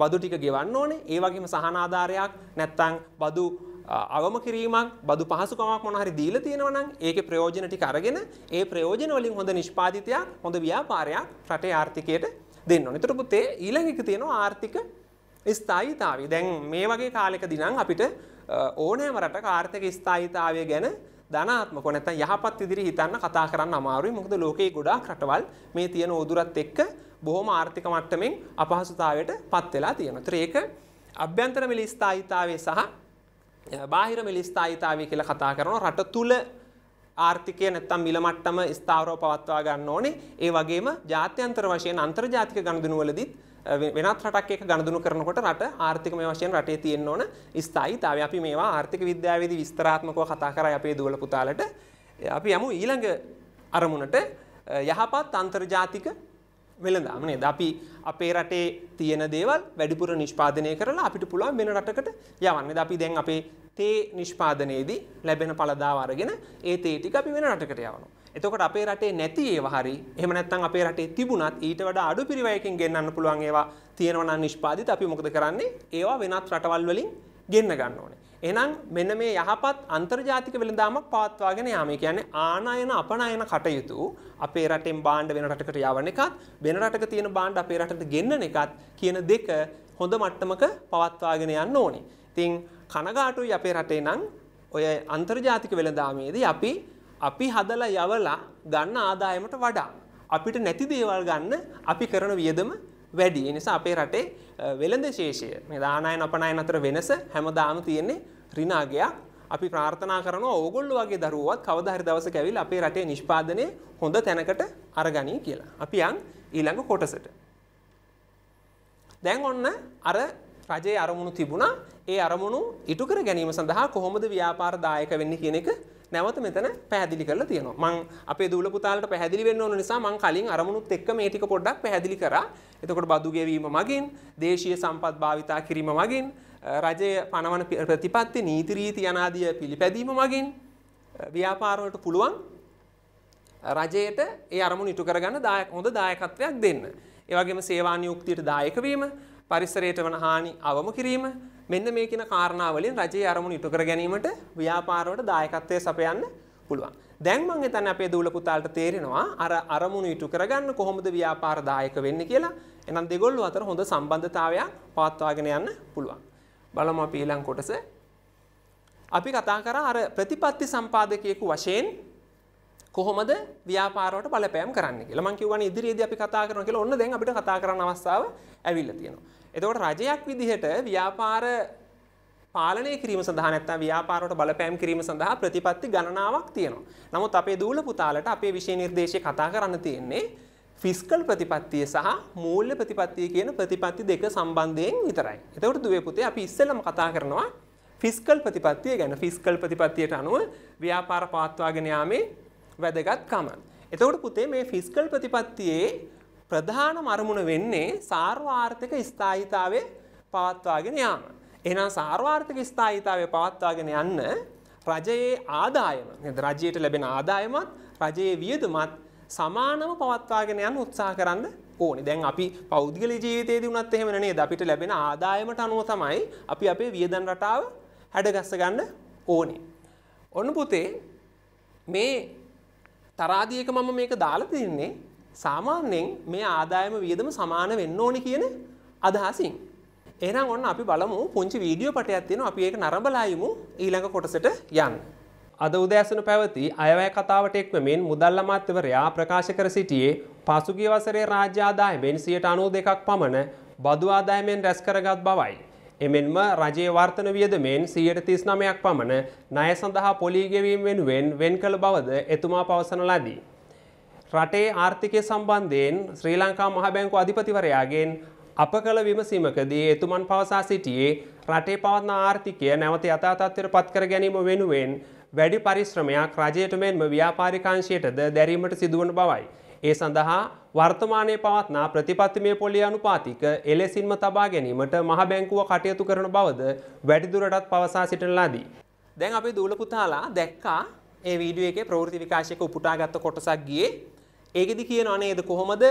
බදු ටික ගෙවන්න ඕනේ. ඒ වගේම සහන ආධාරයක් නැත්නම් බදු අවම කිරීමක් බදු පහසුකමක් මොන හරි දීලා තියෙනවා නම් ඒකේ ප්‍රයෝජන ටික අරගෙන ඒ ප්‍රයෝජන වලින් හොඳ නිෂ්පාදිතයක් හොඳ ව්‍යාපාරයක් රටේ ආර්ථිකයට දෙන්න ඕනේ. ඒතර පුතේ ඊළඟ එක තියෙනවා ආර්ථික ස්ථායීතාවය. දැන් මේ වගේ කාලයකදී නම් අපිට ඕනෑම රටක ආර්ථික ස්ථායීතාවය ගැන ධනාත්මක නැත්නම් යහපත් විදිහට හිතන්න කතා කරන්න අමාරුයි. මොකද ලෝකයේ ගොඩාක් රටවල් මේ තියෙන උදුරත් එක්ක බොහොම ආර්ථික මට්ටමින් අපහසුතාවයට පත් වෙලා තියෙනවා. ඒතර ඒක අභ්‍යන්තර මිල ස්ථායීතාවය සහ බාහිර මිල ස්ථායීතාවය කියලා කතා කරනවා. රට තුල ආර්ථිකය නැත්තම් මිල මට්ටම ස්ථාවරව පවත්වා ගන්න ඕනේ. ඒ වගේම ජාත්‍යන්තර වශයෙන් අන්තර්ජාතික ගනුදෙනු වලදීත් වෙනත් රටක් එක්ක ගනුදෙනු කරනකොට රට ආර්ථිකමය වශයෙන් රටේ තියෙන්න ඕන ස්ථායීතාවය. අපි මේවා ආර්ථික විද්‍යාවේදී විස්තරාත්මකව කතා කරා අපේ දුවල පුතාලට. අපි යමු ඊළඟ අරමුණට යහපත් අන්තර්ජාතික වෙළඳාම නේද? අපි අපේ රටේ තියෙන දේවල් වැඩිපුර නිෂ්පාදනය කරලා අපිට පුළුවන් වෙන රටකට යවන්න. අපි දැන් අපේ තේ නිෂ්පාදනයේදී ලැබෙන පළදාව අරගෙන ඒ තේ ටික අපි වෙන රටකට යවනවා. එතකොට අපේ රටේ නැති ඒවා හරි එහෙම නැත්නම් අපේ රටේ තිබුණත් ඊට වඩා අඩු පිරිවැයකින් ගෙන්නන්න පුළුවන් ඒවා තියෙනවා නම් නිෂ්පාදිත අපි මොකද කරන්නේ? ඒවා වෙනත් රටවල් වලින් ගෙන්න ගන්න ඕනේ. එහෙනම් මෙන්න මේ යහපත් අන්තර්ජාතික වෙළඳාමක් පවත්වාගෙන යාම. ඒ කියන්නේ ආනයන අපනයන කටයුතු අපේ රටෙන් භාණ්ඩ වෙන රටකට යවන එකත් වෙන රටක තියෙන භාණ්ඩ අපේ රටට ගෙන්නන එකත් කියන දෙක හොඳ මට්ටමක පවත්වාගෙන යන්න ඕනේ. ඉතින් කනගාටුයි අපේ රටේ නම් ඔය අන්තර්ජාතික වෙළඳාමේදී අපි අපි හදලා යවලා ගන්න ආදායමට වඩා අපිට නැති දේවල් ගන්න අපි කරන වියදම වැඩි. ඒ නිසා අපේ රටේ වෙළඳ ශේෂය මේ දානයන අපනයන අතර වෙනස හැමදාම තියෙන්නේ ඍණාගයක්. අපි ප්‍රාර්ථනා කරනවා ඕගොල්ලෝ වගේ දරුවෝවත් කවදා හරි දවසක ඇවිල්ලා අපේ රටේ නිෂ්පාදනය හොඳ තැනකට අරගනී කියලා. අපි යන් ඊළඟ කොටසට. දැන් ඔන්න අර රජයේ අරමුණු තිබුණා. ඒ අරමුණු ඉටු කර ගැනීම සඳහා කොහොමද ව්‍යාපාර දායක වෙන්නේ කියන එක නැවත මෙතන පැහැදිලි කරලා තියෙනවා. මම අපේ දූල පුතාලට පැහැදිලි වෙන්න ඕන නිසා මම කලින් අරමුණුත් එක්ක මේ ටික පොඩ්ඩක් පැහැදිලි කරා. එතකොට බදු ගෙවීම මගින්, දේශීය සම්පත් භාවිතා කිරීම මගින්, රජය පනවන ප්‍රතිපත්ති නීති රීති යනාදිය පිළිපැදීම මගින් ව්‍යාපාර වලට පුළුවන් රජයට ඒ අරමුණු ඉටු කරගන්න දායක හොඳ දායකත්වයක් දෙන්න. ඒ වගේම සේවා නියුක්තියට දායක වීම, පරිසරයට වන හානි අවම කිරීම මෙන්න මේ කියන කාරණාවලින් රජයේ අරමුණු ඉටු කර ගැනීමට ව්‍යාපාරවලට දායකත්වය සපයන්න පුළුවන්. දැන් මම හිතන්නේ අපේ දූල පුතාලට තේරෙනවා අර අරමුණු ඉටු කරගන්න කොහොමද ව්‍යාපාර දායක වෙන්නේ කියලා. එහෙනම් දෙගොල්ලෝ අතර හොඳ සම්බන්ධතාවයක් පවත්වාගෙන යන්න පුළුවන්. බලමු අපි ඊළඟ කොටස. අපි කතා කරා අර ප්‍රතිපත්ති සම්පාදකයෙකු වශයෙන් කොහොමද ව්‍යාපාරවට බලපෑම් කරන්න කියලා. මම කියවනේ ඉදිරියේදී අපි කතා කරනවා කියලා ඔන්න දැන් අපිට කතා කරන්න අවස්ථාව ඇවිල්ලා තියෙනවා. එතකොට රජයක් විදිහට ව්‍යාපාර පාලනය කිරීම සඳහා නැත්නම් ව්‍යාපාරවලට බලපෑම් කිරීම සඳහා ප්‍රතිපත්ති ගණනාවක් තියෙනවා. නමුත් අපේ දූල පුතාලට අපේ විෂය නිර්දේශය කතා කරන්න තියෙන්නේ ෆිස්කල් ප්‍රතිපත්තිය සහ මූල්‍ය ප්‍රතිපත්තිය කියන ප්‍රතිපත්ති දෙක සම්බන්ධයෙන් විතරයි. එතකොට දුවේ පුතේ අපි ඉස්සෙල්ලම කතා කරනවා ෆිස්කල් ප්‍රතිපත්තිය ගැන. ෆිස්කල් ප්‍රතිපත්තියට අනුව ව්‍යාපාර පවත්වාගෙන යාමේ වැදගත්කම. එතකොට පුතේ මේ ෆිස්කල් ප්‍රතිපත්තියේ ප්‍රධානම අරමුණ වෙන්නේ සාර්වාර්ථක ස්ථායීතාවය පවත්වාගෙන යාම. එහෙනම් සාර්වාර්ථක ස්ථායීතාවය පවත්වාගෙන යන්න රජයේ ආදායම නේද රජයට ලැබෙන ආදායමත් රජයේ වියදමත් සමානව පවත්වාගෙන යන්න උත්සාහ කරන්න ඕනේ. දැන් අපි පෞද්ගල ජීවිතයේදී වුණත් එහෙම නේද අපිට ලැබෙන ආදායමට අනුව තමයි අපි අපේ වියදම් රටාව හැඩගස්ස ගන්න ඕනේ. ඔන්න පුතේ මේ තරාදියක මම මේක දාලා තින්නේ සාමාන්‍යයෙන් මේ ආදායම වියදම සමාන වෙන්න ඕනි කියන අදහසින්. එහෙනම් ඔන්න අපි බලමු පුංචි වීඩියෝ පටයක් තියෙනවා අපි ඒක නරඹලා යමු ඊළඟ කොටසට යන්න. අද උදෑසන පැවති අයවැය කතාවට එක්වමින් මුදල් අමාත්‍යවරයා ප්‍රකාශ කර සිටියේ පසුගිය වසරේ රාජ්‍ය ආදායමෙන් 92ක් පමණ බදු ආදායමෙන් රැස් කරගත් බවයි. එමෙන්ම රජයේ වර්තන වියදමෙන් 139ක් පමණ ණය සඳහා පොලී ගෙවීම වෙනුවෙන් වෙන් කළ බවද එතුමා පවසන ලදී. රටේ ආර්ථිකය සම්බන්ධයෙන් ශ්‍රී ලංකා මහ බැංකු අධිපතිවරයාගෙන් අප කළ විමසීමකදී එතුමන් පවසා සිටියේ රටේ පවත්න ආර්ථිකය නැවත යථා තත්ත්වයට පත් කර ගැනීම වෙනුවෙන් වැඩි පරිශ්‍රමයක් රජයට මෙන්ම ව්‍යාපාරිකාංශයටද දැරීමට සිදුවන බවයි. ඒ සඳහා වර්තමානයේ පවත්නා ප්‍රතිපත්තිමය පොලි අනුපාතික එලෙසින්ම තබා ගැනීමට මහ බැංකුව කටයුතු කරන බවද වැඩිදුරටත් පවසා සිටින ලදී. දැන් අපි දූල පුතාලා දැක්කා ඒ වීඩියෝ එකේ ප්‍රවෘත්ති විකාශයක උපුටාගත්ත කොටසක් ගියේ ඒකෙදි කියනවා නේද කොහොමද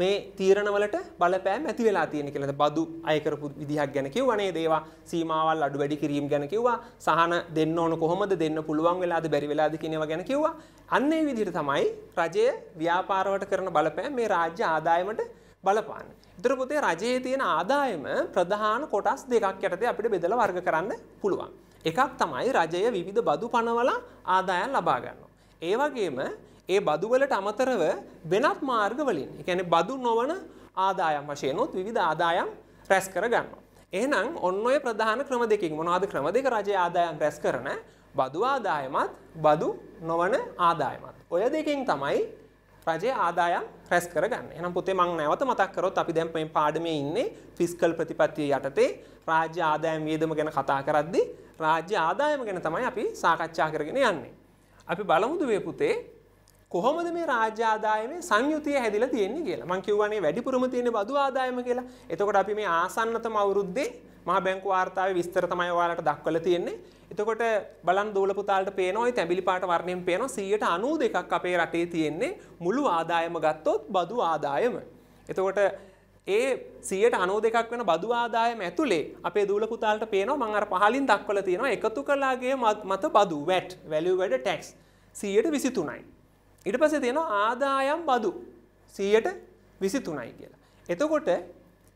මේ තීරණවලට බලපෑම් ඇති වෙලා තියෙන කියලා. බදු අය කරපු විදිහක් ගැන කිව්වා නේද? ඒවා සීමාවල් අඩු වැඩි කිරීම ගැන කිව්වා. සහන දෙන්න ඕන කොහොමද දෙන්න පුළුවන් වෙලාද බැරි වෙලාද කියන ඒවා ගැන කිව්වා. අන්න ඒ විදිහට තමයි රජය ව්‍යාපාරවලට කරන බලපෑම් මේ රාජ්‍ය ආදායමට බලපාන්නේ. ඒතර පුතේ රජයේ තියෙන ආදායම ප්‍රධාන කොටස් දෙකක් යටතේ අපිට බෙදලා වර්ග කරන්න පුළුවන්. එකක් තමයි රජය විවිධ බදු පනවලා ආදායම් ලබා ගන්නවා. ඒ වගේම ඒ බදුවලට අමතරව වෙනත් මාර්ග වලින් ඒ කියන්නේ බදු නොවන ආදායම් වශයෙන් උත් විවිධ ආදායම් රැස් කර ගන්නවා. එහෙනම් ඔන්න ඔය ප්‍රධාන ක්‍රම දෙකකින් මොනවද ක්‍රම දෙක රජයේ ආදායම් රැස් කරන බදු ආදායමත් බදු නොවන ආදායමත්. ඔය දෙකෙන් තමයි රජයේ ආදායම් රැස් කරගන්න. එහෙනම් පුතේ මම නැවත මතක් කරොත් අපි දැන් මේ පාඩමේ ඉන්නේ ෆිස්කල් ප්‍රතිපත්තිය යටතේ රාජ්‍ය ආදායම් වියදම ගැන කතා කරද්දී රාජ්‍ය ආදායම ගැන තමයි අපි සාකච්ඡා කරගෙන යන්නේ. අපි බලමු දුවේ පුතේ කොහොමද මේ රාජ්‍ය ආදායමේ සංයුතිය හැදිලා තියෙන්නේ කියලා. මම කියවනේ වැඩිපුරම තියෙන බදු ආදායම කියලා. එතකොට අපි මේ ආසන්නතම අවුරුද්දේ මහා බැංකු වාර්තාවේ විස්තර තමයි ඔයාලට දක්වලා තියෙන්නේ. එතකොට බලන් දූල පුතාලට පේනවා ওই තැඹිලි පාට වර්ණයෙන් පේනවා 92ක් අපේ රටේ තියෙන්නේ මුළු ආදායම ගත්තොත් බදු ආදායම. එතකොට ඒ 92ක් වෙන බදු ආදායම ඇතුලේ අපේ දූල පුතාලට පේනවා මම අර පහලින් දක්වලා තියෙනවා එකතු කළාගේ මත බදු VAT value added tax 123යි. ඊට පස්සේ තියෙනවා ආදායම් බදු 123යි කියලා. එතකොට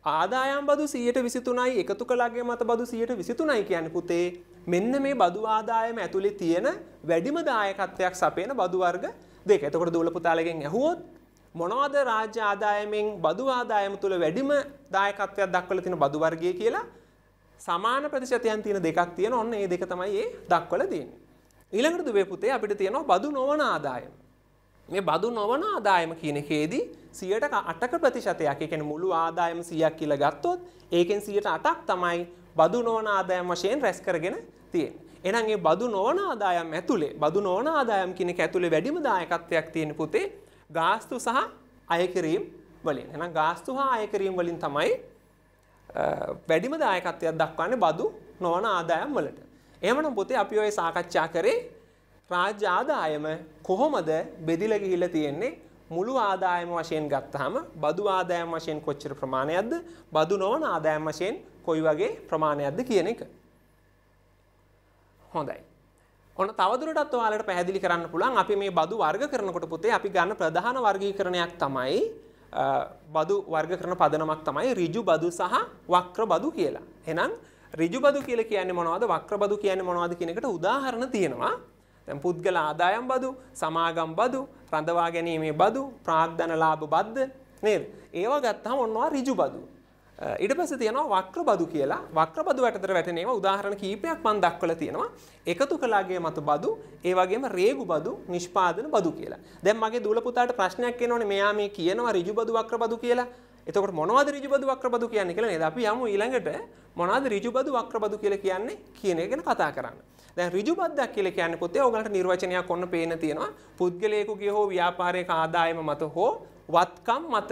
ආදායම් බදු 123යි එකතු කළාගේ මත බදු 123යි කියන්නේ පුතේ මෙන්න මේ බදු ආදායම ඇතුලේ තියෙන වැඩිම දායකත්වයක් සපයන බදු වර්ග දෙක. එතකොට දූල පුතාලගෙන් ඇහුවොත් මොනවද රාජ්‍ය ආදායමෙන් බදු ආදායම තුල වැඩිම දායකත්වයක් දක්වලා තියෙන බදු වර්ගය කියලා සමාන ප්‍රතිශතයන් තියෙන දෙකක් තියෙන ඔන්න ඒ දෙක තමයි ඒ දක්වලා තියෙන්නේ. ඊළඟට දුවේ පුතේ අපිට තියෙනවා බදු නොවන ආදායම. මේ බදු නොවන ආදායම කියන එකේදී 108ක ප්‍රතිශතයක් ඒ කියන්නේ මුළු ආදායම 100ක් කියලා ගත්තොත් ඒකෙන් 108ක් තමයි බදු නොවන ආදායම් වශයෙන් රැස් කරගෙන තියෙන්නේ. එහෙනම් මේ බදු නොවන ආදායම් ඇතුලේ බදු නොවන ආදායම් කියන එක ඇතුලේ වැඩිම දායකත්වයක් තියෙන පුතේ ගාස්තු සහ අය කිරීම වලින්. එහෙනම් ගාස්තු හා අය කිරීම වලින් තමයි වැඩිම දායකත්වයක් දක්වන්නේ බදු නොවන ආදායම් වලට. එහෙමනම් පුතේ අපි ඔය සාකච්ඡා කරේ රාජ්‍ය ආදායම කොහොමද බෙදිලා ගිහිල්ලා තියෙන්නේ මුළු ආදායම වශයෙන් ගත්තාම බදු ආදායම වශයෙන් කොච්චර ප්‍රමාණයක්ද බදු නොවන ආදායම වශයෙන් කොයි වගේ ප්‍රමාණයක්ද කියන එක. හොඳයි. ඔන්න තවදුරටත් ඔයාලට පැහැදිලි කරන්න පුළුවන් අපි මේ බදු වර්ග කරනකොට පුතේ අපි ගන්න ප්‍රධාන වර්ගීකරණයක් තමයි බදු වර්ග කරන පදනමක් තමයි ඍජු බදු සහ වක්‍ර බදු කියලා. එහෙනම් ඍජු බදු කියලා කියන්නේ මොනවද වක්‍ර බදු කියන්නේ මොනවද කියන එකට උදාහරණ තියෙනවා. දැන් පුද්ගල ආදායම් බදු, සමාගම් බදු, රඳවා ගැනීමේ බදු, ප්‍රාග්ධන ලාභ බද්ද නේද? ඒවා ගත්තාම ඔන්නවා ඍජු බදු. ඊට පස්සේ තියෙනවා වක්‍ර බදු කියලා. වක්‍ර බදු යටතට වැටෙන ඒවා උදාහරණ කීපයක් මම දක්වලා තියෙනවා. එකතු කළාගේ මත බදු, ඒ වගේම රේගු බදු, නිෂ්පාදන බදු කියලා. දැන් මගේ දූල පුතාට ප්‍රශ්නයක් එනවනේ මෙයා මේ කියනවා ඍජු බදු වක්‍ර බදු කියලා. එතකොට මොනවද ඍජු බදු වක්‍ර බදු කියන්නේ කියලා නේද? අපි යමු ඊළඟට මොනවද ඍජු බදු වක්‍ර බදු කියලා කියන්නේ කියන එක ගැන කතා කරන්න. දැන් ඍජු බද්දක් කියලා කියන්නේ පොතේ ඕගලන්ට නිර්වචනයක් ඔන්න පේන තියෙනවා. පුද්ගලයෙකුගේ හෝ ව්‍යාපාරයක ආදායම මත හෝ වත්කම් මත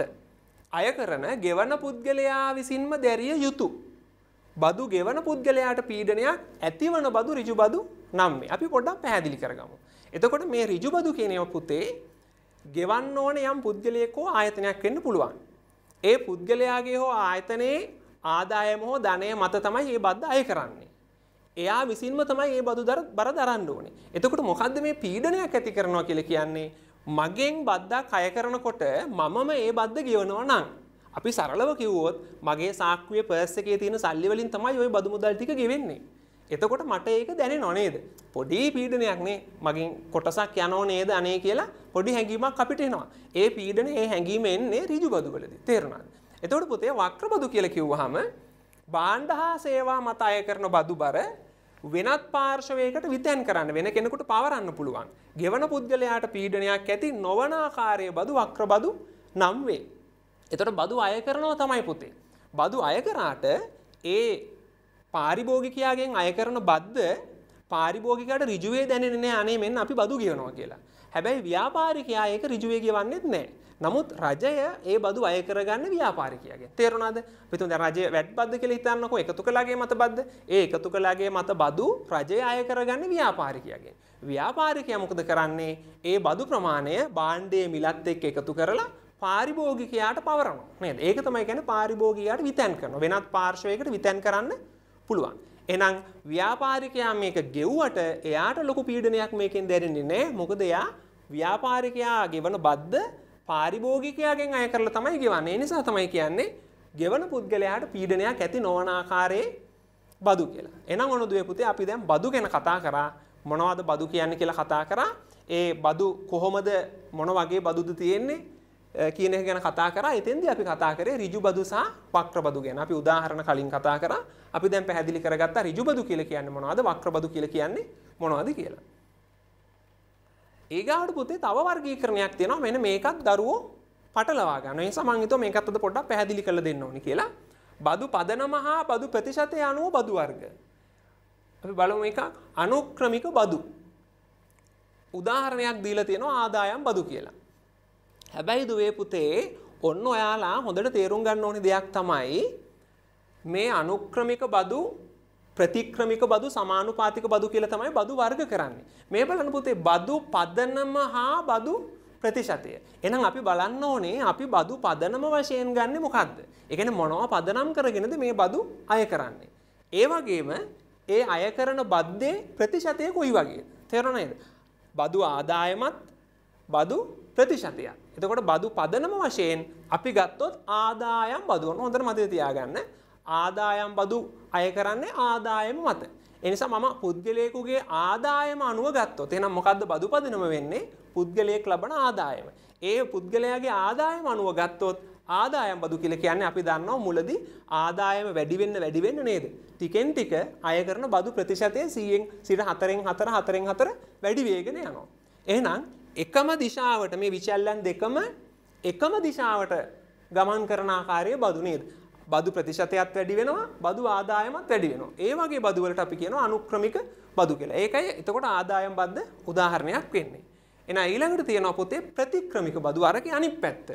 අය කරන ගෙවන පුද්ගලයා විසින්ම දැරිය යුතු බදු ගෙවන පුද්ගලයාට පීඩනයක් ඇතිවන බදු ඍජු බදු නම් මේ. අපි පොඩ්ඩක් පැහැදිලි කරගමු. එතකොට මේ ඍජු බදු කියන ඒවා පුතේ ගෙවන්න ඕන යම් පුද්ගලයෙක් හෝ ආයතනයක් වෙන්න පුළුවන්. ඒ පුද්ගලයාගේ හෝ ආයතනයේ ආදායම හෝ ධනය මත තමයි මේ බද්ද අය කරන්නේ. එයා විසින්ම තමයි මේ බදු බර දරන්න ඕනේ. එතකොට මොකද්ද මේ පීඩනයක් ඇති කරනවා කියලා කියන්නේ? මගෙන් බද්දක් අය කරනකොට මමම ඒ බද්ද ගෙවනවා නම් අපි සරලව කිව්වොත් මගේ සාක්කුවේ පර්ස් එකේ තියෙන සල්ලි වලින් තමයි ওই බදු මුදල් ටික ගෙවෙන්නේ. එතකොට මට ඒක දැනෙනව නේද? පොඩි පීඩනයක් නේ. මගෙන් කොටසක් යනව නේද අනේ කියලා පොඩි හැඟීමක් අපිට එනවා. ඒ පීඩනේ ඒ හැඟීම එන්නේ ඍජු බදු වලදී. තේරුණාද? එතකොට පුතේ වක්‍ර බදු කියලා කිව්වහම භාණ්ඩ හා සේවා මත අය කරන බදු බර වෙනත් පාර්ශවයකට විතැන් කරන්න වෙන කෙනෙකුට පවරන්න පුළුවන්. ගෙවන පුද්ගලයාට පීඩනයක් ඇති නොවන ආකාරයේ බදු වක්‍ර බදු නම් වේ. එතකොට බදු අය කරනවා තමයි පුතේ. බදු අය කරාට ඒ පාරිභෝගිකයාගෙන් අය කරන බද්ද පාරිභෝගිකයාට ඍජුවේ දැනෙන්නේ නැහැ අනේ මෙන්න අපි බදු ගෙවනවා කියලා. හැබැයි ව්‍යාපාරිකයා ඒක ඍජුවේ ගෙවන්නේත් නැහැ. නමුත් රජය ඒ බදු අය කරගන්න ව්‍යාපාරිකයාගෙන්. තේරුණාද? පිටුම් දැන් රජය වැට් බද්ද කියලා හිතන්නකෝ එකතු කළාගේ මත බද්ද. ඒ එකතු කළාගේ මත බදු රජය අය කරගන්න ව්‍යාපාරිකයාගෙන්. ව්‍යාපාරිකයා මොකද කරන්නේ? ඒ බදු ප්‍රමාණය භාණ්ඩයේ මිලත් එක්ක එකතු කරලා පාරිභෝගිකයාට පවරනවා. නේද? ඒක තමයි කියන්නේ පාරිභෝගිකයාට විතැන් කරනවා. වෙනත් පාර්ශවයකට විතැන් කරන්න පුළුවන්. එහෙනම් ව්‍යාපාරිකයා මේක ගෙව්වට එයාට ලොකු පීඩනයක් මේකෙන් දැනෙන්නේ නැහැ. මොකද එයා ව්‍යාපාරිකයා ගෙවන බද්ද පාරිභෝගිකයාගෙන් අය කරලා තමයි ගෙවන්නේ. ඒ නිසා තමයි කියන්නේ ගෙවන පුද්ගලයාට පීඩනයක් ඇති නොවන ආකාරයේ බදු කියලා. එහෙනම් ඔනදුවේ පුතේ අපි දැන් බදු ගැන කතා කරා. මොනවද බදු කියන්නේ කියලා කතා කරා. ඒ බදු කොහොමද මොන වගේ බදුද තියෙන්නේ? කියන එක ගැන කතා කරා. එතෙන්දී අපි කතා කරේ ඍජු බදු සහ වක්‍ර බදු ගැන. අපි උදාහරණ කලින් කතා කරා. අපි දැන් පැහැදිලි කරගත්තා ඍජු බදු කියලා කියන්නේ මොනවද? වක්‍ර බදු කියලා කියන්නේ මොනවද කියලා. ඊගාවට පුතේ තව වර්ගීකරණයක් තියෙනවා. මෙන්න මේකත් දරුවෝ පටලවා ගන්න. ඒ නිසා මම හිතුවා මේකත් අද පොඩ්ඩක් පැහැදිලි කරලා දෙන්න ඕනි කියලා. බදු පදනම හා බදු ප්‍රතිශතය අනුව බදු වර්ග. අපි බලමු එක අනුක්‍රමික බදු. උදාහරණයක් දීලා තියෙනවා ආදායම් බදු කියලා. හැබැයි දුවේ පුතේ ඔන්න ඔයාලා හොඳට තේරුම් ගන්න ඕනි දෙයක් තමයි මේ අනුක්‍රමික බදු ප්‍රතික්‍රමික බදු සමානුපාතික බදු කියලා තමයි බදු වර්ග කරන්නේ. මේ බලන්න පුතේ බදු පදනම හා බදු ප්‍රතිශතය. එහෙනම් අපි බලන්න ඕනේ අපි බදු පදනම වශයෙන් ගන්නෙ මොකද්ද? ඒ කියන්නේ මොනවා පදනම් කරගෙනද මේ බදු අය කරන්නේ? ඒ වගේම ඒ අය කරන බද්දේ ප්‍රතිශතය කොයි වගේද? තේරුණා නේද? බදු ආදායමත් බදු ප්‍රතිශතයක්. එතකොට බදු පදනම වශයෙන් අපි ගත්තොත් ආදායම් බදු හොඳට මතක තියාගන්න. ආදායම් බදු අය කරන්නේ ආදායම මත. එනිසා මම පුද්ගලයෙකුගේ ආදායම අනුව ගත්තොත් එහෙනම් මොකද්ද බදු පදනම වෙන්නේ? පුද්ගලයෙක් ලබන ආදායම. ඒ පුද්ගලයාගේ ආදායම අනුව ගත්තොත් ආදායම් බදු කියලා කියන්නේ අපි දන්නවා මුලදී ආදායම වැඩි වෙන්න වැඩි වෙන්න නේද? ටිකෙන් ටික අය කරන බදු ප්‍රතිශතය 100න් 4න් 4 4න් 4 වැඩි වේගෙන යනවා. එහෙනම් එකම දිශාවට මේ විචල්යන් දෙකම එකම දිශාවට ගමන් කරන ආකාරයේ බදු නේද? බදු ප්‍රතිශතයත් වැඩි වෙනවා බදු ආදායමත් වැඩි වෙනවා. ඒ වගේ බදු වලට අපි කියනවා අනුක්‍රමික බදු කියලා. ඒකයි එතකොට ආදායම් බද්ද උදාහරණයක් වෙන්නේ. එහෙනම් ඊළඟට තියෙනවා පොතේ ප්‍රතික්‍රමික බදු අරගේ අනිත් පැත්ත.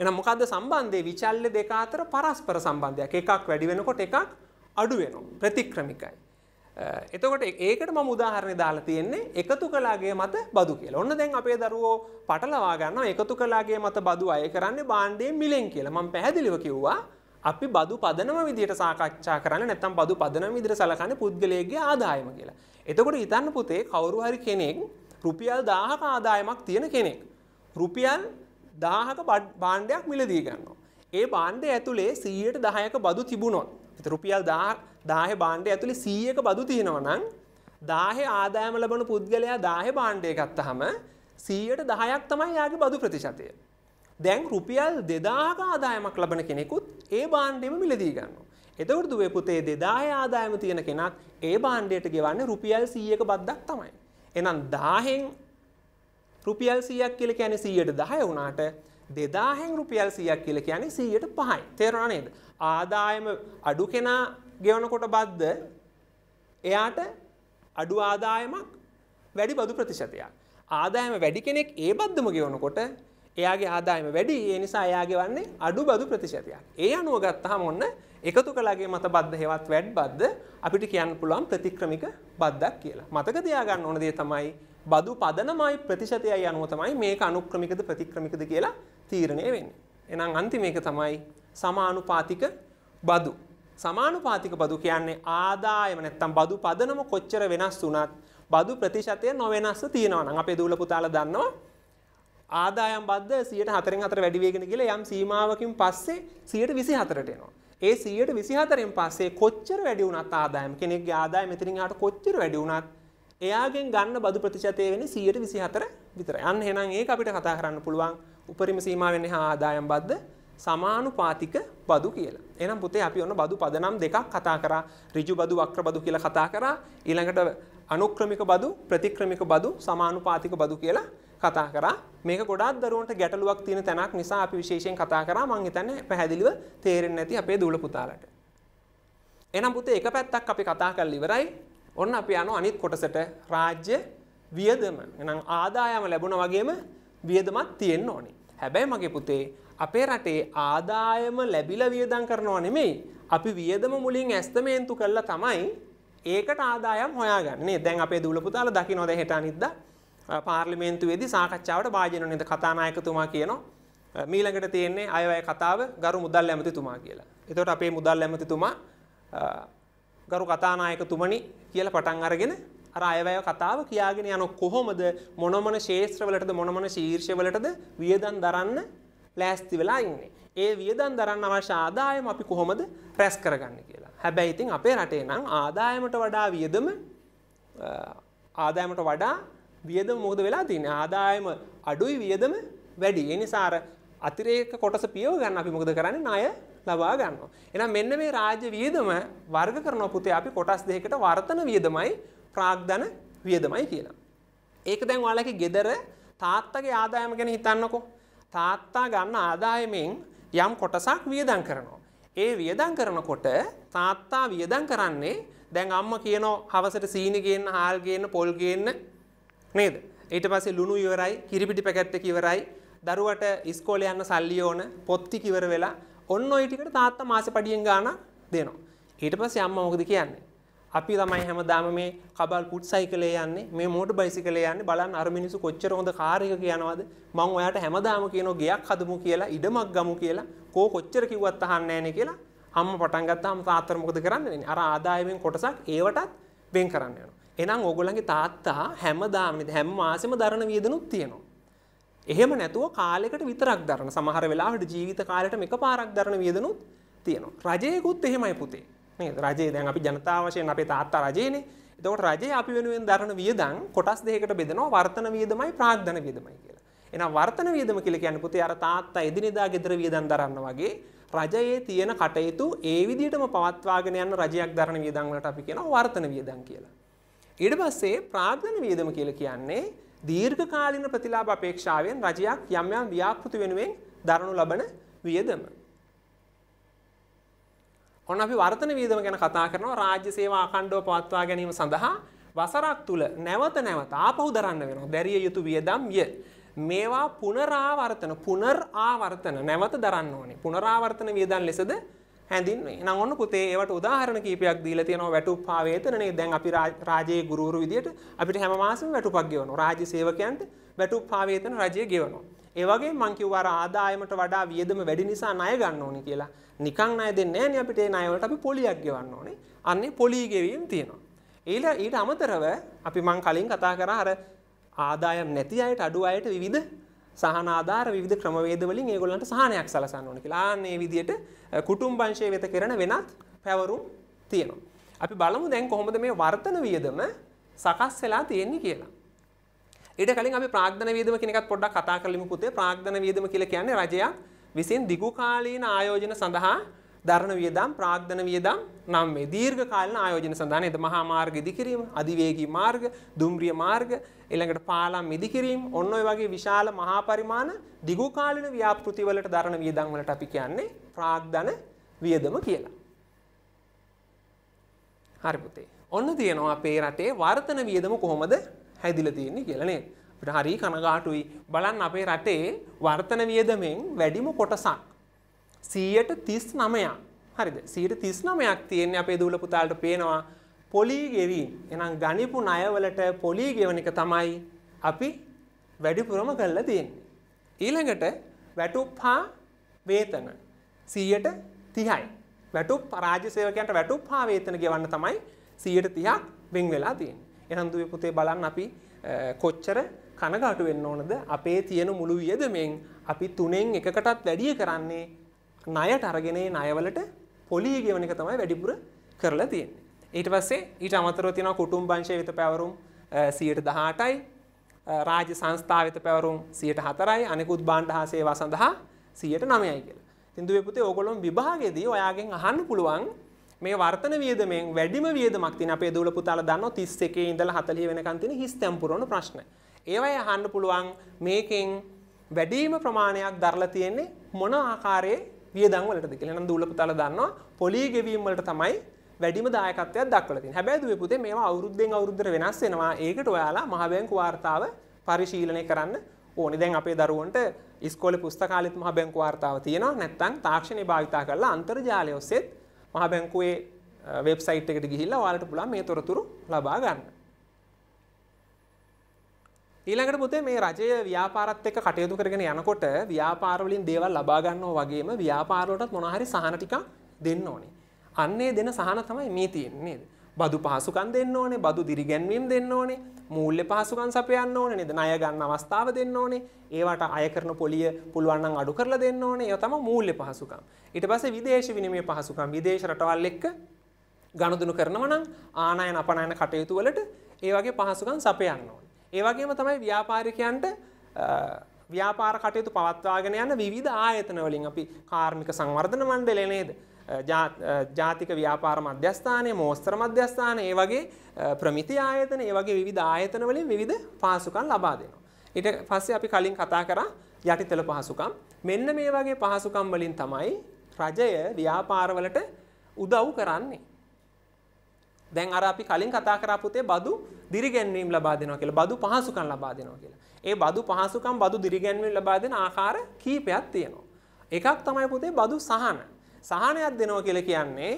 එහෙනම් මොකද්ද සම්බන්ධය විචල්්‍ය දෙක අතර පරස්පර සම්බන්ධයක්. එකක් වැඩි වෙනකොට එකක් අඩු වෙනවා. ප්‍රතික්‍රමිකයි. එතකොට ඒකට මම උදාහරණයක් දාලා තියෙන්නේ එකතු කලාගේ මත බදු කියලා. ඔන්න දැන් අපේ දරුවෝ පටලවා ගන්නවා එකතු කලාගේ මත බදු අය කරන්නේ භාණ්ඩයෙන් මිලෙන් කියලා. මම පැහැදිලිව කිව්වා අපි බදු පදනම විදියට සාකච්ඡා කරන්න නැත්නම් බදු පදනම විදියට සලකන්නේ පුද්ගලයෙක්ගේ ආදායම කියලා. එතකොට හිතන්න පුතේ කවුරු හරි කෙනෙක් රුපියල් 1000ක ආදායමක් තියෙන කෙනෙක් රුපියල් 1000ක භාණ්ඩයක් මිලදී ගන්නවා. ඒ භාණ්ඩය ඇතුලේ 100ට 10ක බදු තිබුණොත් රුපියල් 1000 භාණ්ඩය ඇතුලේ 100ක බදු තියෙනවා නම් 1000 ආදායම ලබන පුද්ගලයා 1000 භාණ්ඩය ගත්තාම 100ට 10ක් තමයි යාගේ බදු ප්‍රතිශතය. දැන් රුපියල් 2000ක ආදායමක් ලබන කෙනෙකුත් ඒ භාණ්ඩෙම මිලදී ගන්නවා. එතකොට දුවේ පුතේ 2000 ආදායම තියෙන කෙනත් ඒ භාණ්ඩයට ගෙවන්නේ රුපියල් 100ක බද්දක් තමයි. එහෙනම් 1000න් රුපියල් 100ක් කියලා කියන්නේ 100ට 10 වුණාට 2000න් රුපියල් 100ක් කියලා කියන්නේ 100ට 5යි. තේරුණා නේද? ආදායම අඩු කෙනා ගෙවනකොට බද්ද එයාට අඩු ආදායමක් වැඩි බදු ප්‍රතිශතයක්. ආදායම වැඩි කෙනෙක් ඒ බද්දම ගෙවනකොට එයාගේ ආදායම වැඩි ඒ නිසා එයාගේ වන්නේ අඩු බදු ප්‍රතිශතයක්. ඒ අනුව ගත්තාම ඔන්න එකතු කළාගේ මත බද්ද හේවත් වැඩ් බද්ද අපිට කියන්න පුළුවන් ප්‍රතික්‍රමික බද්දක් කියලා. මතක තියාගන්න ඕන දේ තමයි බදු පදනමයි ප්‍රතිශතයයි අනුව තමයි මේක අනුක්‍රමිකද ප්‍රතික්‍රමිකද කියලා තීරණය වෙන්නේ. එහෙනම් අන්තිම එක තමයි සමානුපාතික බදු. සමානුපාතික බදු කියන්නේ ආදායම නැත්තම් බදු පදනම කොච්චර වෙනස් වුණත් බදු ප්‍රතිශතය නොවෙනස්ව තියෙනවා නම් අපේ දූල පුතාලා දන්නවා ආදායම් බද්ද 104න් 4 වැඩි වෙගෙන ගිහලා යම් සීමාවකින් පස්සේ 124ට එනවා. ඒ 124න් පස්සේ කොච්චර වැඩි වුණත් ආදායම කෙනෙක්ගේ ආදායම මෙතනින් එහාට කොච්චර වැඩි වුණත් එයාගෙන් ගන්න බදු ප්‍රතිශතය වෙන්නේ 124 විතරයි. අන්න එහෙනම් ඒක අපිට කතා කරන්න පුළුවන් උපරිම සීමාව වෙන්නේ ආදායම් බද්ද සමානුපාතික බදු කියලා. එහෙනම් පුතේ අපි ඔන්න බදු පදනම් දෙකක් කතා කරා. ඍජු බදු වක්‍ර බදු කියලා කතා කරා. ඊළඟට අනුක්‍රමික බදු ප්‍රතික්‍රමික බදු සමානුපාතික බදු කියලා කතා කරා. මේක ගොඩාක් දරුවන්ට ගැටලුවක් තියෙන තැනක් නිසා අපි විශේෂයෙන් කතා කරා. මම හිතන්නේ පැහැදිලිව තේරෙන්නේ නැති අපේ දූල පුතාලට. එහෙනම් පුතේ එක පැත්තක් අපි කතා කරලා ඉවරයි. ඔන්න අපි යනවා අනිත් කොටසට රාජ්‍ය වියදම. එහෙනම් ආදායම ලැබුණා වගේම වියදමක් තියෙන්න ඕනේ. හැබැයි මගේ පුතේ අපේ රටේ ආදායම ලැබිලා වියදම් කරනවා නෙමෙයි. අපි වියදම මුලින් ඇස්තමේන්තු කළා තමයි ඒකට ආදායම් හොයාගන්නේ. දැන් අපේ දූල පුතාලා දකින්නද හෙට අනිද්දා? පාර්ලිමේන්තුවේදී සාකච්ඡාවට භාජන නේද කතානායකතුමා කියනවා. මීළඟට තියෙන්නේ අයවැය කතාව ගරු මුදල් ඇමතිතුමා කියලා. එතකොට අපේ මුදල් ඇමතිතුමා ගරු කතානායකතුමනි කියලා පටන් අරගෙන අර අයවැය කතාව කියාගෙන යන කොහොමද? මොන මොන ශේෂ්ත්‍රවලටද මොන මොන ශීර්ෂවලටද? වියදම් දරන්න ලෑස්ති වෙලා ඉන්නේ. ඒ වියදම් දරන්න අවශ්‍ය ආදායම අපි කොහොමද රැස් කරගන්නේ කියලා. හැබැයි ඉතින් අපේ රටේ නම් ආදායමට වඩා වියදම ආදායමට වඩා වියදම මොකද වෙලා තියෙන්නේ? ආදායම අඩුයි වියදම වැඩි. ඒ නිසා අර අතිරේක කොටස පියව ගන්න අපි මොකද කරන්නේ? ණය ලබා ගන්නවා. එහෙනම් මෙන්න මේ රාජ්‍ය වියදම වර්ග කරනවා පුතේ අපි කොටස් දෙකකට වර්තන වියදමයි ප්‍රාග්ධන වියදමයි කියලා. ඒක දැන් ඔයාලගේ gedara තාත්තගේ ආදායම ගැන හිතන්නකෝ. තාත්තා ගන්න ආදායමෙන් යම් කොටසක් වියදම් කරනවා. ඒ වියදම් කරනකොට තාත්තා වියදම් කරන්නේ දැන් අම්මා කියනවා හවසට සීනි ගේන්න, හාල් ගේන්න, පොල් ගේන්න නේද? ඊට පස්සේ ලුණු ඉවරයි, කිරිපිටි පැකට් එක ඉවරයි, දරුවට ඉස්කෝලේ යන්න සල්ලි ඕන, පොත් ටික ඉවර වෙලා ඔන්න ඔය ටිකට තාත්තා මාසෙ පඩියෙන් ගාණක් දෙනවා. ඊට පස්සේ අම්මා මොකද කියන්නේ? අපි තමයි හැමදාම මේ කබල් පුට් සයිකලේ යන්නේ මේ මෝටර් බයිසිකලේ යන්නේ. බලන්න අර මිනිස්සු කොච්චර හොඳ කාර් එකක යනවද මං ඔයාට හැමදාම කියනවා ගෙයක් හදමු කියලා ඉඩමක් ගමු කියලා. කෝ කොච්චර කිව්වත් අහන්නේ නැහනේ කියලා. අම්මා පටන් ගත්තාම තාත්තර මොකද කරන්න වෙන්නේ? අර ආදායමෙන් කොටසක් ඒවටත් වෙන් කරන්න යනවා එහෙනම් ඕගොල්ලන්ගේ තාත්තා හැමදාම හැම මාසෙම දරන වියදනුත් තියෙනවා. එහෙම නැතුව කාලෙකට විතරක් දරන සමහර වෙලාවට ජීවිත කාලෙට එකපාරක් දරන වියදනුත් තියෙනවා. රජයකුත් එහෙමයි පුතේ. නේද? රජයේ දැන් අපි ජනතාව වශයෙන් අපේ තාත්තා රජයේනේ. එතකොට රජයේ අපි වෙනුවෙන් දරන වියදම් කොටස් දෙකකට බෙදනවා වර්තන වියදමයි ප්‍රාග්ධන වියදමයි කියලා. එහෙනම් වර්තන වියදම කියලා කියන්නේ පුතේ අර තාත්තා එදිනෙදා ගෙදර වියදම් දරන්න වගේ රජයේ තියෙන කටයුතු ඒ විදිහටම පවත්වාගෙන යන රජයක් දරන වියදම් වලට අපි කියනවා වර්තන වියදම් කියලා. ඊට පස්සේ ප්‍රාග්ධන වියදම කියලා කියන්නේ දීර්ඝකාලීන ප්‍රතිලාභ අපේක්ෂාවෙන් රජයක් යම් යම් ව්‍යාපෘති වෙනුවෙන් දරනු ලබන වියදම. ඔන්න අපි වර්තන වියදම ගැන කතා කරනවා රාජ්‍ය සේවා අඛණ්ඩව පවත්වා ගැනීම සඳහා වසරක් තුල නැවත නැවත ආපහු දරන්න වෙනවා. දැරිය යුතු වියදම් ය. මේවා පුනරාවර්තන පුනර් ආවර්තන නැවත දරන්න ඕනේ. පුනරාවර්තන වියදම් ලෙසද හැඳින්වේ. එහෙනම් ඔන්න පුතේ ඒවට උදාහරණ කීපයක් දීලා තියෙනවා වැටුප් හා වේතන නේ. දැන් අපි රාජ්‍යයේ ගුරුවරු විදියට අපිට හැම මාසෙම වැටුපක් ගෙවනවා. රාජ්‍ය සේවකයන්ට වැටුප් හා වේතන රජය ගෙවනවා. ඒ වගේ මං කිව්වා ආදායමට වඩා වියදම වැඩි නිසා ණය ගන්න ඕනේ කියලා. නිකන් ණය දෙන්නේ නැහැ නේ අපිට ඒ ණය වලට අපි පොලියක් ගෙවන්න ඕනේ. අන්නේ පොලී ගෙවීම තියෙනවා. ඊළ ඊට අමතරව අපි මං කලින් කතා කරා අර ආදායම් නැති අයට අඩු අයට විවිධ සහන ආධාර විවිධ ක්‍රමවේද වලින් ඒගොල්ලන්ට සහනයක් සලසන්න ඕනේ කියලා. ආන්නේ විදිහට කුටුම්බ අංශයේ වෙත කරන වෙනත් පැවරුම් තියෙනවා. අපි බලමු දැන් කොහොමද මේ වර්තන වියදම සකස් වෙලා තියෙන්නේ කියලා. ඊට කලින් අපි ප්‍රාග්ධන වියදම කියන එකත් පොඩ්ඩක් කතා කරලිමු පුතේ. ප්‍රාග්ධන වියදම කියලා කියන්නේ රජයක් විසින් දිගු කාලීන ආයෝජන සඳහා දරන වියදම් ප්‍රාග්ධන වියදම් නම් මේ දීර්ඝ කාලීන ආයෝජන සඳහා නේද මහා මාර්ග ඉදිකිරීම, අධිවේගී මාර්ග, දුම්රිය මාර්ග, ඊළඟට පාලම් ඉදිකිරීම, ඔන්න ඔය වගේ විශාල මහා පරිමාණ දිගු කාලීන ව්‍යාපෘති වලට දරන වියදම් වලට අපි කියන්නේ ප්‍රාග්ධන වියදම කියලා. හරි පුතේ. ඔන්න තියෙනවා අපේ රටේ වර්තන වියදම කොහොමද හැදිලා තියෙන්නේ කියලා නේද? අපිට හරි කනගාටුයි. බලන්න අපේ රටේ වර්තන වියදමෙන් වැඩිම කොටසක් 139ක්. හරිද? 139ක් තියෙන්නේ අපේ දූල පුතාලට පේනවා පොලී ගෙවීම. එහෙනම් ගණිපු ණයවලට පොලී ගෙවන එක තමයි අපි වැඩිපුරම කරලා තියෙන්නේ. ඊළඟට වැටුප් හා වේතන 130යි. වැටුප් රාජ්‍ය සේවකයන්ට වැටුප් හා වේතන ගෙවන්න තමයි 130ක් වෙන් වෙලා තියෙන්නේ. එහෙනම් දුවේ පුතේ බලන්න අපි කොච්චර කනගාටු වෙන්න ඕනද අපේ තියෙන මුළු වියදමෙන් අපි තුනෙන් එකකටත් වැඩිය කරන්නේ ණයට අරගෙන ණයවලට පොලී ගෙවන එක තමයි වැඩිපුර කරලා තියෙන්නේ. ඊට පස්සේ ඊට අමතරව තියෙනවා කුටුම්බ අංශය වෙත පැවරුම් 118යි රාජ්‍ය සංස්ථා වෙත පැවරුම් 104යි අනෙකුත් භාණ්ඩ හා සේවා සඳහා 109යි කියලා. ඉතින් දුවේ පුතේ ඕගොල්ලෝ විභාගයේදී ඔයාගෙන් අහන්න පුළුවන් මේ වර්තන වියදමෙන් වැඩිම වියදමක් තියෙන අපේ දූල පුතාලා දන්නවා 31 ඉඳලා 40 වෙනකන් තියෙන හිස් තැන් පුරවන ප්‍රශ්න. ඒවයි අහන්න පුළුවන් මේකෙන් වැඩිම ප්‍රමාණයක් දරලා තියෙන්නේ මොන ආකාරයේ වියදම් වලටද කියලා. එහෙනම් දූල පුතාලා දන්නවා පොලී ගෙවීම් වලට තමයි වැඩිම දායකත්වයක් දක්වලා තියෙන්නේ. හැබැයි දුවේ පුතේ මේවා අවුරුද්දෙන් අවුරුද්දට වෙනස් වෙනවා. ඒකට ඔයාලා මහ බැංකු වාර්තාව පරිශීලනය කරන්න ඕනේ. දැන් අපේ දරුවන්ට ඉස්කෝලේ පුස්තකාලෙත් මහ බැංකු වාර්තාව තියෙනවා. නැත්නම් තාක්ෂණය භාවිතා කරලා අන්තර්ජාලය ඔස්සේ මහ බැංකුවේ වෙබ්සයිට් එකට ගිහිල්ලා ඔයාලට පුළුවන් මේ තොරතුරු ලබා ගන්න. ඊළඟට පුතේ මේ රජය ව්‍යාපාරත් එක්ක කටයුතු කරගෙන යනකොට ව්‍යාපාර වලින් දේවල් ලබා ගන්නවා වගේම ව්‍යාපාර වලටත් මොනවා හරි සහන ටිකක් දෙන්න ඕනේ. අන්නේ දෙන සහන තමයි මේ තියෙන්නේ නේද? බදු පහසුකම් දෙන්න ඕනේ, බදු දිරිගැන්වීම් දෙන්න ඕනේ, මූල්‍ය පහසුකම් සපයන්න ඕනේ නේද? ණය ගන්න අවස්ථාව දෙන්න ඕනේ. ඒවට අය කරන පොලිය පුළුවන් නම් අඩු කරලා දෙන්න ඕනේ. ඒවා තමයි මූල්‍ය පහසුකම්. ඊට පස්සේ විදේශ විනිමය පහසුකම්. විදේශ රටවල් එක්ක ගනුදෙනු කරනවා නම් ආනයන අපනයන කටයුතු වලට ඒ වගේ පහසුකම් සපයන්න ඕනේ. ඒ වගේම තමයි ව්‍යාපාරිකයන්ට ව්‍යාපාර කටයුතු පවත්වාගෙන යන විවිධ ආයතන වලින් අපි කාර්මික සංවර්ධන මණ්ඩලය නේද? ජාතික ව්‍යාපාර මධ්‍යස්ථානය මෝස්තර මධ්‍යස්ථාන ඒ වගේ ප්‍රමිති ආයතන ඒ වගේ විවිධ ආයතන වලින් විවිධ පහසුකම් ලබා දෙනවා. ඊට පස්සේ අපි කලින් කතා කරා යටිතල පහසුකම්. මෙන්න මේ වගේ පහසුකම් වලින් තමයි රජය ව්‍යාපාරවලට උදව් කරන්නේ. දැන් අර අපි කලින් කතා කරා පුතේ බදු දිරිගැන්වීම් ලබා දෙනවා කියලා බදු පහසුකම් ලබා දෙනවා කියලා. ඒ බදු පහසුකම් බදු දිරිගැන්වීම් ලබා දෙන ආකාර කීපයක් තියෙනවා. එකක් තමයි පුතේ බදු සහන. සහනයක් දෙනවා කියලා කියන්නේ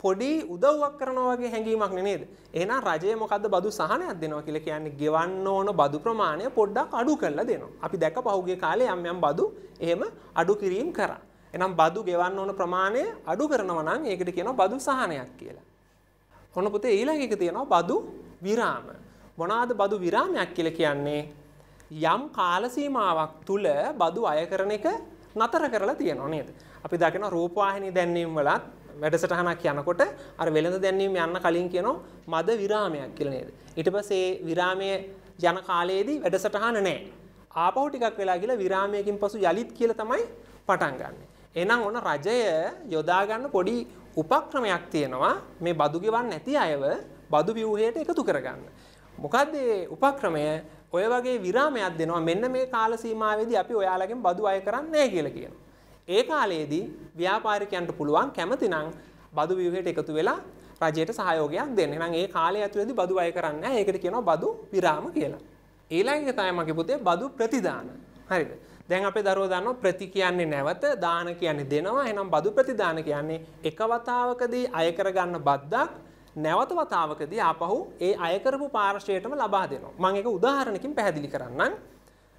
පොඩි උදව්වක් කරනවා වගේ හැඟීමක් නේද? එහෙනම් රජය මොකද්ද බදු සහනයක් දෙනවා කියලා කියන්නේ ගෙවන්න ඕන බදු ප්‍රමාණය පොඩ්ඩක් අඩු කරලා දෙනවා. අපි දැක්ක පහුගිය කාලේ යම් යම් බදු එහෙම අඩු කිරීම කරා. එහෙනම් බදු ගෙවන්න ඕන ප්‍රමාණය අඩු කරනවා නම් ඒකට කියනවා බදු සහනයක් කියලා. ඔන්න පුතේ ඊළඟ එක තියෙනවා බදු විරාම. මොනවාද බදු විරාමයක් කියලා කියන්නේ? යම් කාල සීමාවක් තුල බදු අය කරන එක නතර කරලා තියෙනවා නේද? අපි දකිනවා රූපවාහිනී දැන්වීම් වලත් වැඩසටහනක් යනකොට අර වෙළඳ දැන්වීම යන්න කලින් කියනවා මද විරාමයක් කියලා නේද? ඊට පස්සේ විරාමයේ යන කාලයේදී වැඩසටහන නැහැ. ආපහු ටිකක් වෙලා ගිහලා විරාමයකින් පසු යලිත් කියලා තමයි පටන් ගන්නෙ. එහෙනම් ඔන්න රජය යොදා ගන්න පොඩි උපක්‍රමයක් තියෙනවා මේ බදු ගෙවන්න නැති අයව බදු ව්‍යුහයට එකතු කරගන්න. මොකද්ද මේ උපක්‍රමය? ඔය වගේ විරාමයක් දෙනවා මෙන්න මේ කාල සීමාවේදී අපි ඔයාලගෙන් බදු අය කරන්නේ නැහැ කියලා කියනවා. ඒ කාලයේදී ව්‍යාපාරිකයන්ට පුළුවන් කැමතිනම් බදු ව්‍යුහයට එකතු වෙලා රජයට සහයෝගයක් දෙන්න. එහෙනම් ඒ කාලය ඇතුළතදී බදු අය කරන්නේ නැහැ. ඒකට කියනවා බදු විරාම කියලා. ඊළඟ එක තමයි මගේ පුතේ බදු ප්‍රතිදාන. හරිද? දැන් අපේ දරුවෝ දන්නවා ප්‍රති කියන්නේ නැවත දාන කියන්නේ දෙනවා. එහෙනම් බදු ප්‍රතිදාන කියන්නේ එක වතාවකදී අය කරගන්න බද්දක් නැවත වතාවකදී ආපහු ඒ අය කරපු පාර්ශ්වයටම ලබා දෙනවා. මම ඒක උදාහරණකින් පැහැදිලි කරන්නම්.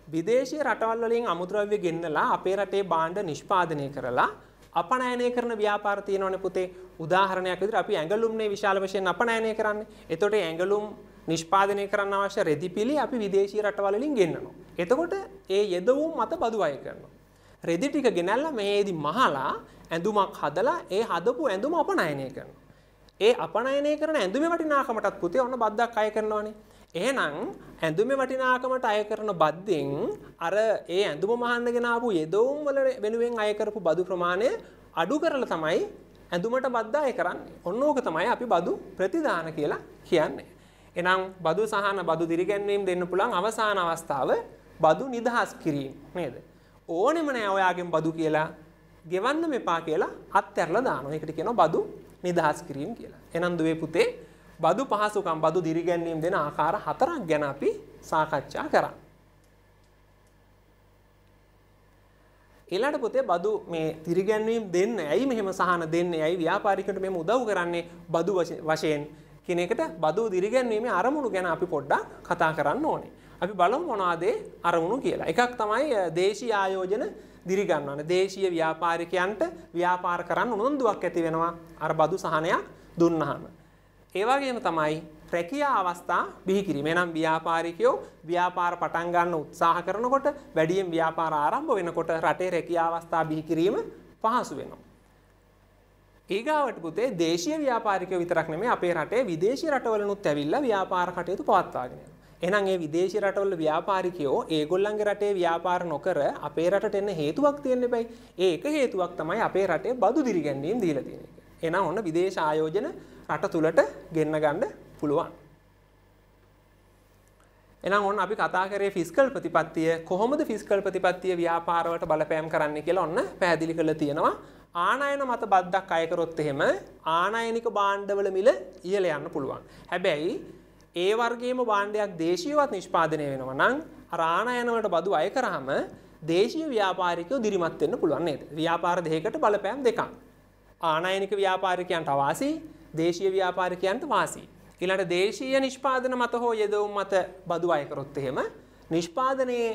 විදේශීය රටවල් වලින් අමුද්‍රව්‍ය ගෙන්නලා අපේ රටේ භාණ්ඩ නිෂ්පාදනය කරලා අපනයනය කරන ව්‍යාපාර තියෙනවනේ පුතේ. උදාහරණයක් විදිහට අපි ඇඟලුම්නේ විශාල වශයෙන් අපනයනය කරන්නේ. එතකොට ඇඟලුම් නිෂ්පාදනය කරන්න අවශ්‍ය රෙදිපිලි අපි විදේශීය රටවල් වලින් ගෙන්නනවා. එතකොට ඒ යෙදවුම් මත බදු අය කරනවා. රෙදි ටික ගෙනල්ලා මේදී මහලා ඇඳුමක් හදලා ඒ හදපු ඇඳුම අපනයනය කරනවා. ඒ අපනයනය කරන ඇඳුමේ වටිනාකමටත් පුතේ ඔන්න බද්දක් අය කරනවානේ. එහෙනම් ඇඳුමේ වටිනාකමට අය කරන බද්දෙන් අර ඒ ඇඳුම මහන්න ගෙන ආපු යෙදවුම් වල වෙනුවෙන් අය කරපු බදු ප්‍රමාණය අඩු කරලා තමයි ඇඳුමට බද්ද අය කරන්නේ. ඔන්න ඕක තමයි අපි බදු ප්‍රතිදාන කියලා කියන්නේ. එහෙනම් බදු සහන බදු දිරිගැන්වීම දෙන්න පුළුවන් අවසාන අවස්ථාව බදු නිදහස් කිරීම නේද? ඕනෙම නෑ ඔයාගෙන් බදු කියලා ගෙවන්න මෙපා කියලා අත්හැරලා දානවා. ඒකට කියනවා බදු නිදහස් කිරීම කියලා. එහෙනම් දුවේ පුතේ බදු පහසුකම් බදු දිරිගැන්වීම් දෙන ආකාර හතරක් ගැන අපි සාකච්ඡා කරා. ඊළඟ පුතේ බදු මේ දිරිගැන්වීම් දෙන්න ඇයි මෙහෙම සහන දෙන්නේ ඇයි ව්‍යාපාරිකයට මෙහෙම උදව් කරන්නේ බදු වශයෙන් කියන එකට බදු දිරිගැන්වීමේ අරමුණු ගැන අපි පොඩ්ඩක් කතා කරන්න ඕනේ. අපි බලමු මොනවාද අරමුණු කියලා. එකක් තමයි දේශීය ආයෝජන දිරිගන්වන්න. දේශීය ව්‍යාපාරිකයන්ට ව්‍යාපාර කරන්න උනන්දුවක් ඇති වෙනවා අර බදු සහනයක් දුන්නාම. ඒ වගේම තමයි රැකියා අවස්ථා බිහි කිරීම. එනම් ව්‍යාපාරිකයෝ ව්‍යාපාර පටන් ගන්න උත්සාහ කරනකොට වැඩියෙන් ව්‍යාපාර ආරම්භ වෙනකොට රටේ රැකියා අවස්ථා බිහි කිරීම පහසු වෙනවා. ඊගාවට පුතේ දේශීය ව්‍යාපාරිකයෝ විතරක් නෙමෙයි අපේ රටේ විදේශීය රටවලනුත් ඇවිල්ලා ව්‍යාපාර කටයුතු පවත්වාගෙන යනවා. එහෙනම් ඒ විදේශී රටවල ව්‍යාපාරිකයෝ ඒගොල්ලන්ගේ රටේ ව්‍යාපාර නොකර අපේ රටට එන්න හේතුවක් තියෙන්න බෑ. ඒ එක හේතුවක් තමයි අපේ රටේ බදු දිරිගැන්වීම දීලා තියෙන එක. එහෙනම් ඔන්න විදේශ ආයෝජන රට තුලට ගෙන්න ගන්න පුළුවන්. එහෙනම් ඔන්න අපි කතා කරේ ෆිස්කල් ප්‍රතිපත්තිය කොහොමද ෆිස්කල් ප්‍රතිපත්තිය ව්‍යාපාරවලට බලපෑම් කරන්න කියලා ඔන්න පැහැදිලි කරලා තියෙනවා. ආනයන මත බද්දක් අය කරොත් එහෙම ආනයනික භාණ්ඩවල මිල ඉහළ යන්න පුළුවන්. හැබැයි ඒ වර්ගයේම භාණ්ඩයක් දේශීයවත් නිෂ්පාදනය වෙනවා නම් අර ආනයන වලට බදු අය කරාම දේශීය ව්‍යාපාරිකයෝ දිරිමත් වෙන්න පුළුවන් නේද? ව්‍යාපාර දෙකකට බලපෑම් දෙකක්. ආනයනික ව්‍යාපාරිකයන්ට අවාසි දේශීය ව්‍යාපාරිකයන්ට වාසි. ඊළඟට දේශීය නිෂ්පාදන මත හෝ යෙදවුම් මත බදු අය කරොත් එහෙම නිෂ්පාදනයේ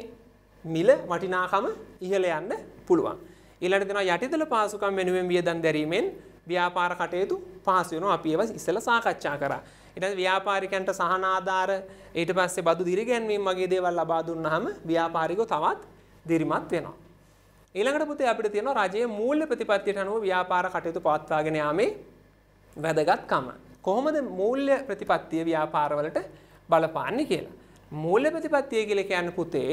මිල වටිනාකම ඉහළ යන්න පුළුවන්. ඊළඟට දෙනවා යටිදල පාසුකම් වෙනුවෙන් වියදම් දැරීමෙන් ව්‍යාපාර කටයුතු පහසු වෙනවා. අපි ඒවා ඉස්සෙල්ලා සාකච්ඡා කරා. ඊට පස්සේ ව්‍යාපාරිකයන්ට සහන ආධාර ඊට පස්සේ බදු දිරිගැන්වීම වගේ දේවල් ලබා දුන්නාම ව්‍යාපාරිකෝ තවත් දිරිමත් වෙනවා. ඊළඟට පුතේ අපිට තියෙනවා රජයේ මූල්‍ය ප්‍රතිපත්තියට අනුව ව්‍යාපාර කටයුතු පවත්වාගෙන යාමේ වැදගත්කම. කොහොමද මූල්‍ය ප්‍රතිපත්තිය ව්‍යාපාරවලට බලපාන්නේ කියලා. මූල්‍ය ප්‍රතිපත්තිය කියලා කියන්නේ පුතේ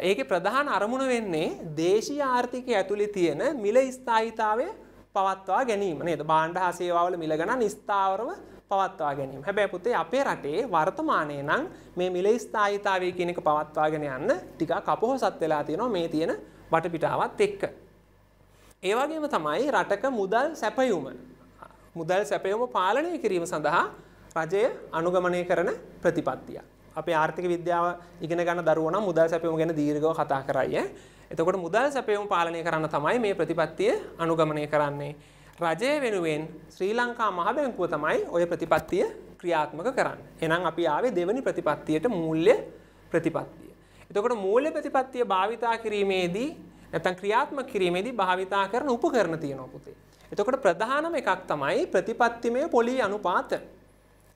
ඒකේ ප්‍රධාන අරමුණ වෙන්නේ දේශීය ආර්ථිකය ඇතුලේ තියෙන මිල ස්ථායීතාවය පවත්වා ගැනීම නේද? භාණ්ඩ හා සේවාවල මිල ගණන් ස්ථාවරව පවත්වා ගැනීම. හැබැයි පුතේ අපේ රටේ වර්තමානයේ නම් මේ මිල ස්ථායීතාවය කියන එක පවත්වාගෙන යන්න ටිකක් අපොහසත් වෙලා තියෙනවා මේ තියෙන වටපිටාවත් එක්ක. ඒ වගේම තමයි රටක මුදල් සැපයුම මුදල් සැපයුම පාලනය කිරීම සඳහා රජය අනුගමනය කරන ප්‍රතිපත්තියක්. අපේ ආර්ථික විද්‍යාව ඉගෙන ගන්න දරුවෝ නම් මුදල් සැපයුම ගැන දීර්ඝව කතා කරයි ඈ. එතකොට මුදල් සැපයුම පාලනය කරන්න තමයි මේ ප්‍රතිපත්තිය අනුගමනය කරන්නේ. රජය වෙනුවෙන් ශ්‍රී ලංකා මහ බැංකුව තමයි ওই ප්‍රතිපත්තිය ක්‍රියාත්මක කරන්නේ. එහෙනම් අපි ආවේ දෙවනි ප්‍රතිපත්තියට මූල්‍ය ප්‍රතිපත්තිය. එතකොට මූල්‍ය ප්‍රතිපත්තිය භාවිතා කිරීමේදී නැත්නම් ක්‍රියාත්මක කිරීමේදී භාවිතා කරන උපකරණ තියෙනවා පුතේ. එතකොට ප්‍රධානම එකක් තමයි ප්‍රතිපත්තිමය පොලි අනුපාත.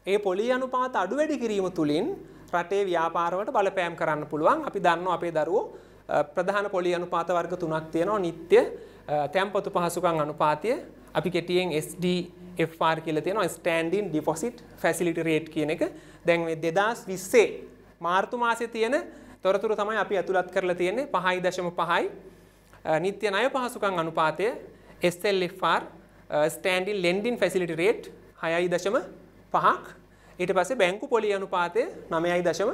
ඒ පොලි අනුපාත අඩු වැඩි කිරීම තුලින් රටේ ව්‍යාපාරවලට බලපෑම් කරන්න පුළුවන්. අපි දන්නවා අපේ දරුවෝ ප්‍රධාන පොලි අනුපාත වර්ග තුනක් තියෙනවා. නිත්‍ය තැන්පතු පහසුකම් අනුපාතය අපි කෙටියෙන් SDFR කියලා තියෙනවා. Standing Deposit Facility Rate කියන එක. දැන් මේ 2020 මාර්තු මාසයේ තියෙන තොරතුරු තමයි අපි ඇතුළත් කරලා තියෙන්නේ 5.5යි. නිත්‍ය ණය පහසුකම් අනුපාතය SLFR uh, Standing Lending Facility Rate 6.5ක් ඊට පස්සේ බැංකු පොලි අනුපාතය 9.5.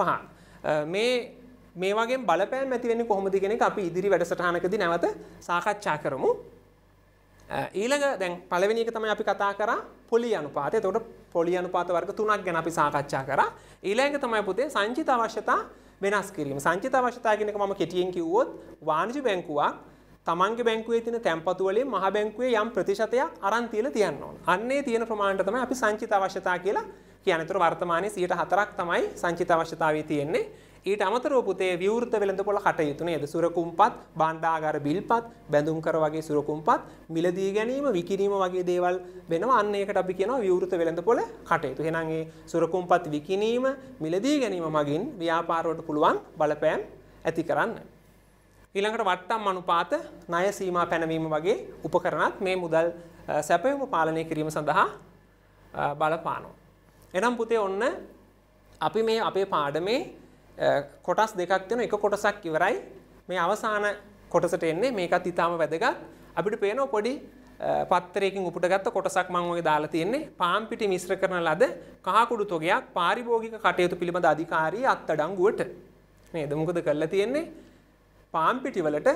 Uh, මේ මේ වගේ බලපෑම් ඇති වෙන්නේ කොහොමද කියන එක අපි ඉදිරි වැඩසටහනකදී නැවත සාකච්ඡා කරමු. Uh, ඊළඟ දැන් පළවෙනි එක තමයි අපි කතා කරා පොලි අනුපාතය. එතකොට පොලි අනුපාත වර්ග තුනක් ගැන අපි සාකච්ඡා කරා. ඊළඟ තමයි පුතේ සංචිත අවශ්‍යතා වෙනස් කිරීම. සංචිත අවශ්‍යතා කියන එක මම කෙටියෙන් කිව්වොත් වාණිජ බැංකුවක් තමන්ගේ බැංකුවේ තියෙන තැන්පතු වලින් මහ බැංකුවේ යම් ප්‍රතිශතයක් අරන් තියලා තියන්න ඕන. අන්නේ තියෙන ප්‍රමාණයට තමයි අපි සංචිත අවශ්‍යතා කියලා කියන්නේ. ඒතර වර්තමානයේ 104ක් තමයි සංචිත අවශ්‍යතාවය තියෙන්නේ. ඊට අමතරව පුතේ විවෘත වෙළඳපොළ කටයුතු නේද? සුරකුම්පත්, භාණ්ඩාගාර බිල්පත්, බැඳුම් කර වගේ සුරකුම්පත්, මිලදී ගැනීම, විකිණීම වගේ දේවල් වෙනවා. අන්න ඒකට අපි කියනවා විවෘත වෙළඳපොළ කටයුතු. එහෙනම් ඒ සුරකුම්පත් විකිණීම, මිලදී ගැනීම මගින් ව්‍යාපාරවලට පුළුවන් බලපෑම් ඇති කරන්න. ඊළඟට වට්ටම් අනුපාත, ණය සීමා පැනවීම වගේ උපකරණත් මේ මුදල් සැපයුම පාලනය කිරීම සඳහා බලපානවා. එනම් පුතේ ඔන්න අපි මේ අපේ පාඩමේ කොටස් දෙකක් තියෙන එක කොටසක් ඉවරයි. මේ අවසාන කොටසට එන්නේ මේකත් ඊටාම වැදගත්. අපිට පේනවා පොඩි පත්තරයකින් උපුටගත්ත කොටසක් මම ඔය දාලා තියෙන්නේ පාම් පිටි මිශ්‍ර කරන ලද කහකුඩු තොගයක් පාරිභෝගික කටයුතු පිළිබඳ අධිකාරී අත්අඩංගුවට. නේද? මොකද කරලා තියෙන්නේ? පාම් පිටි වලට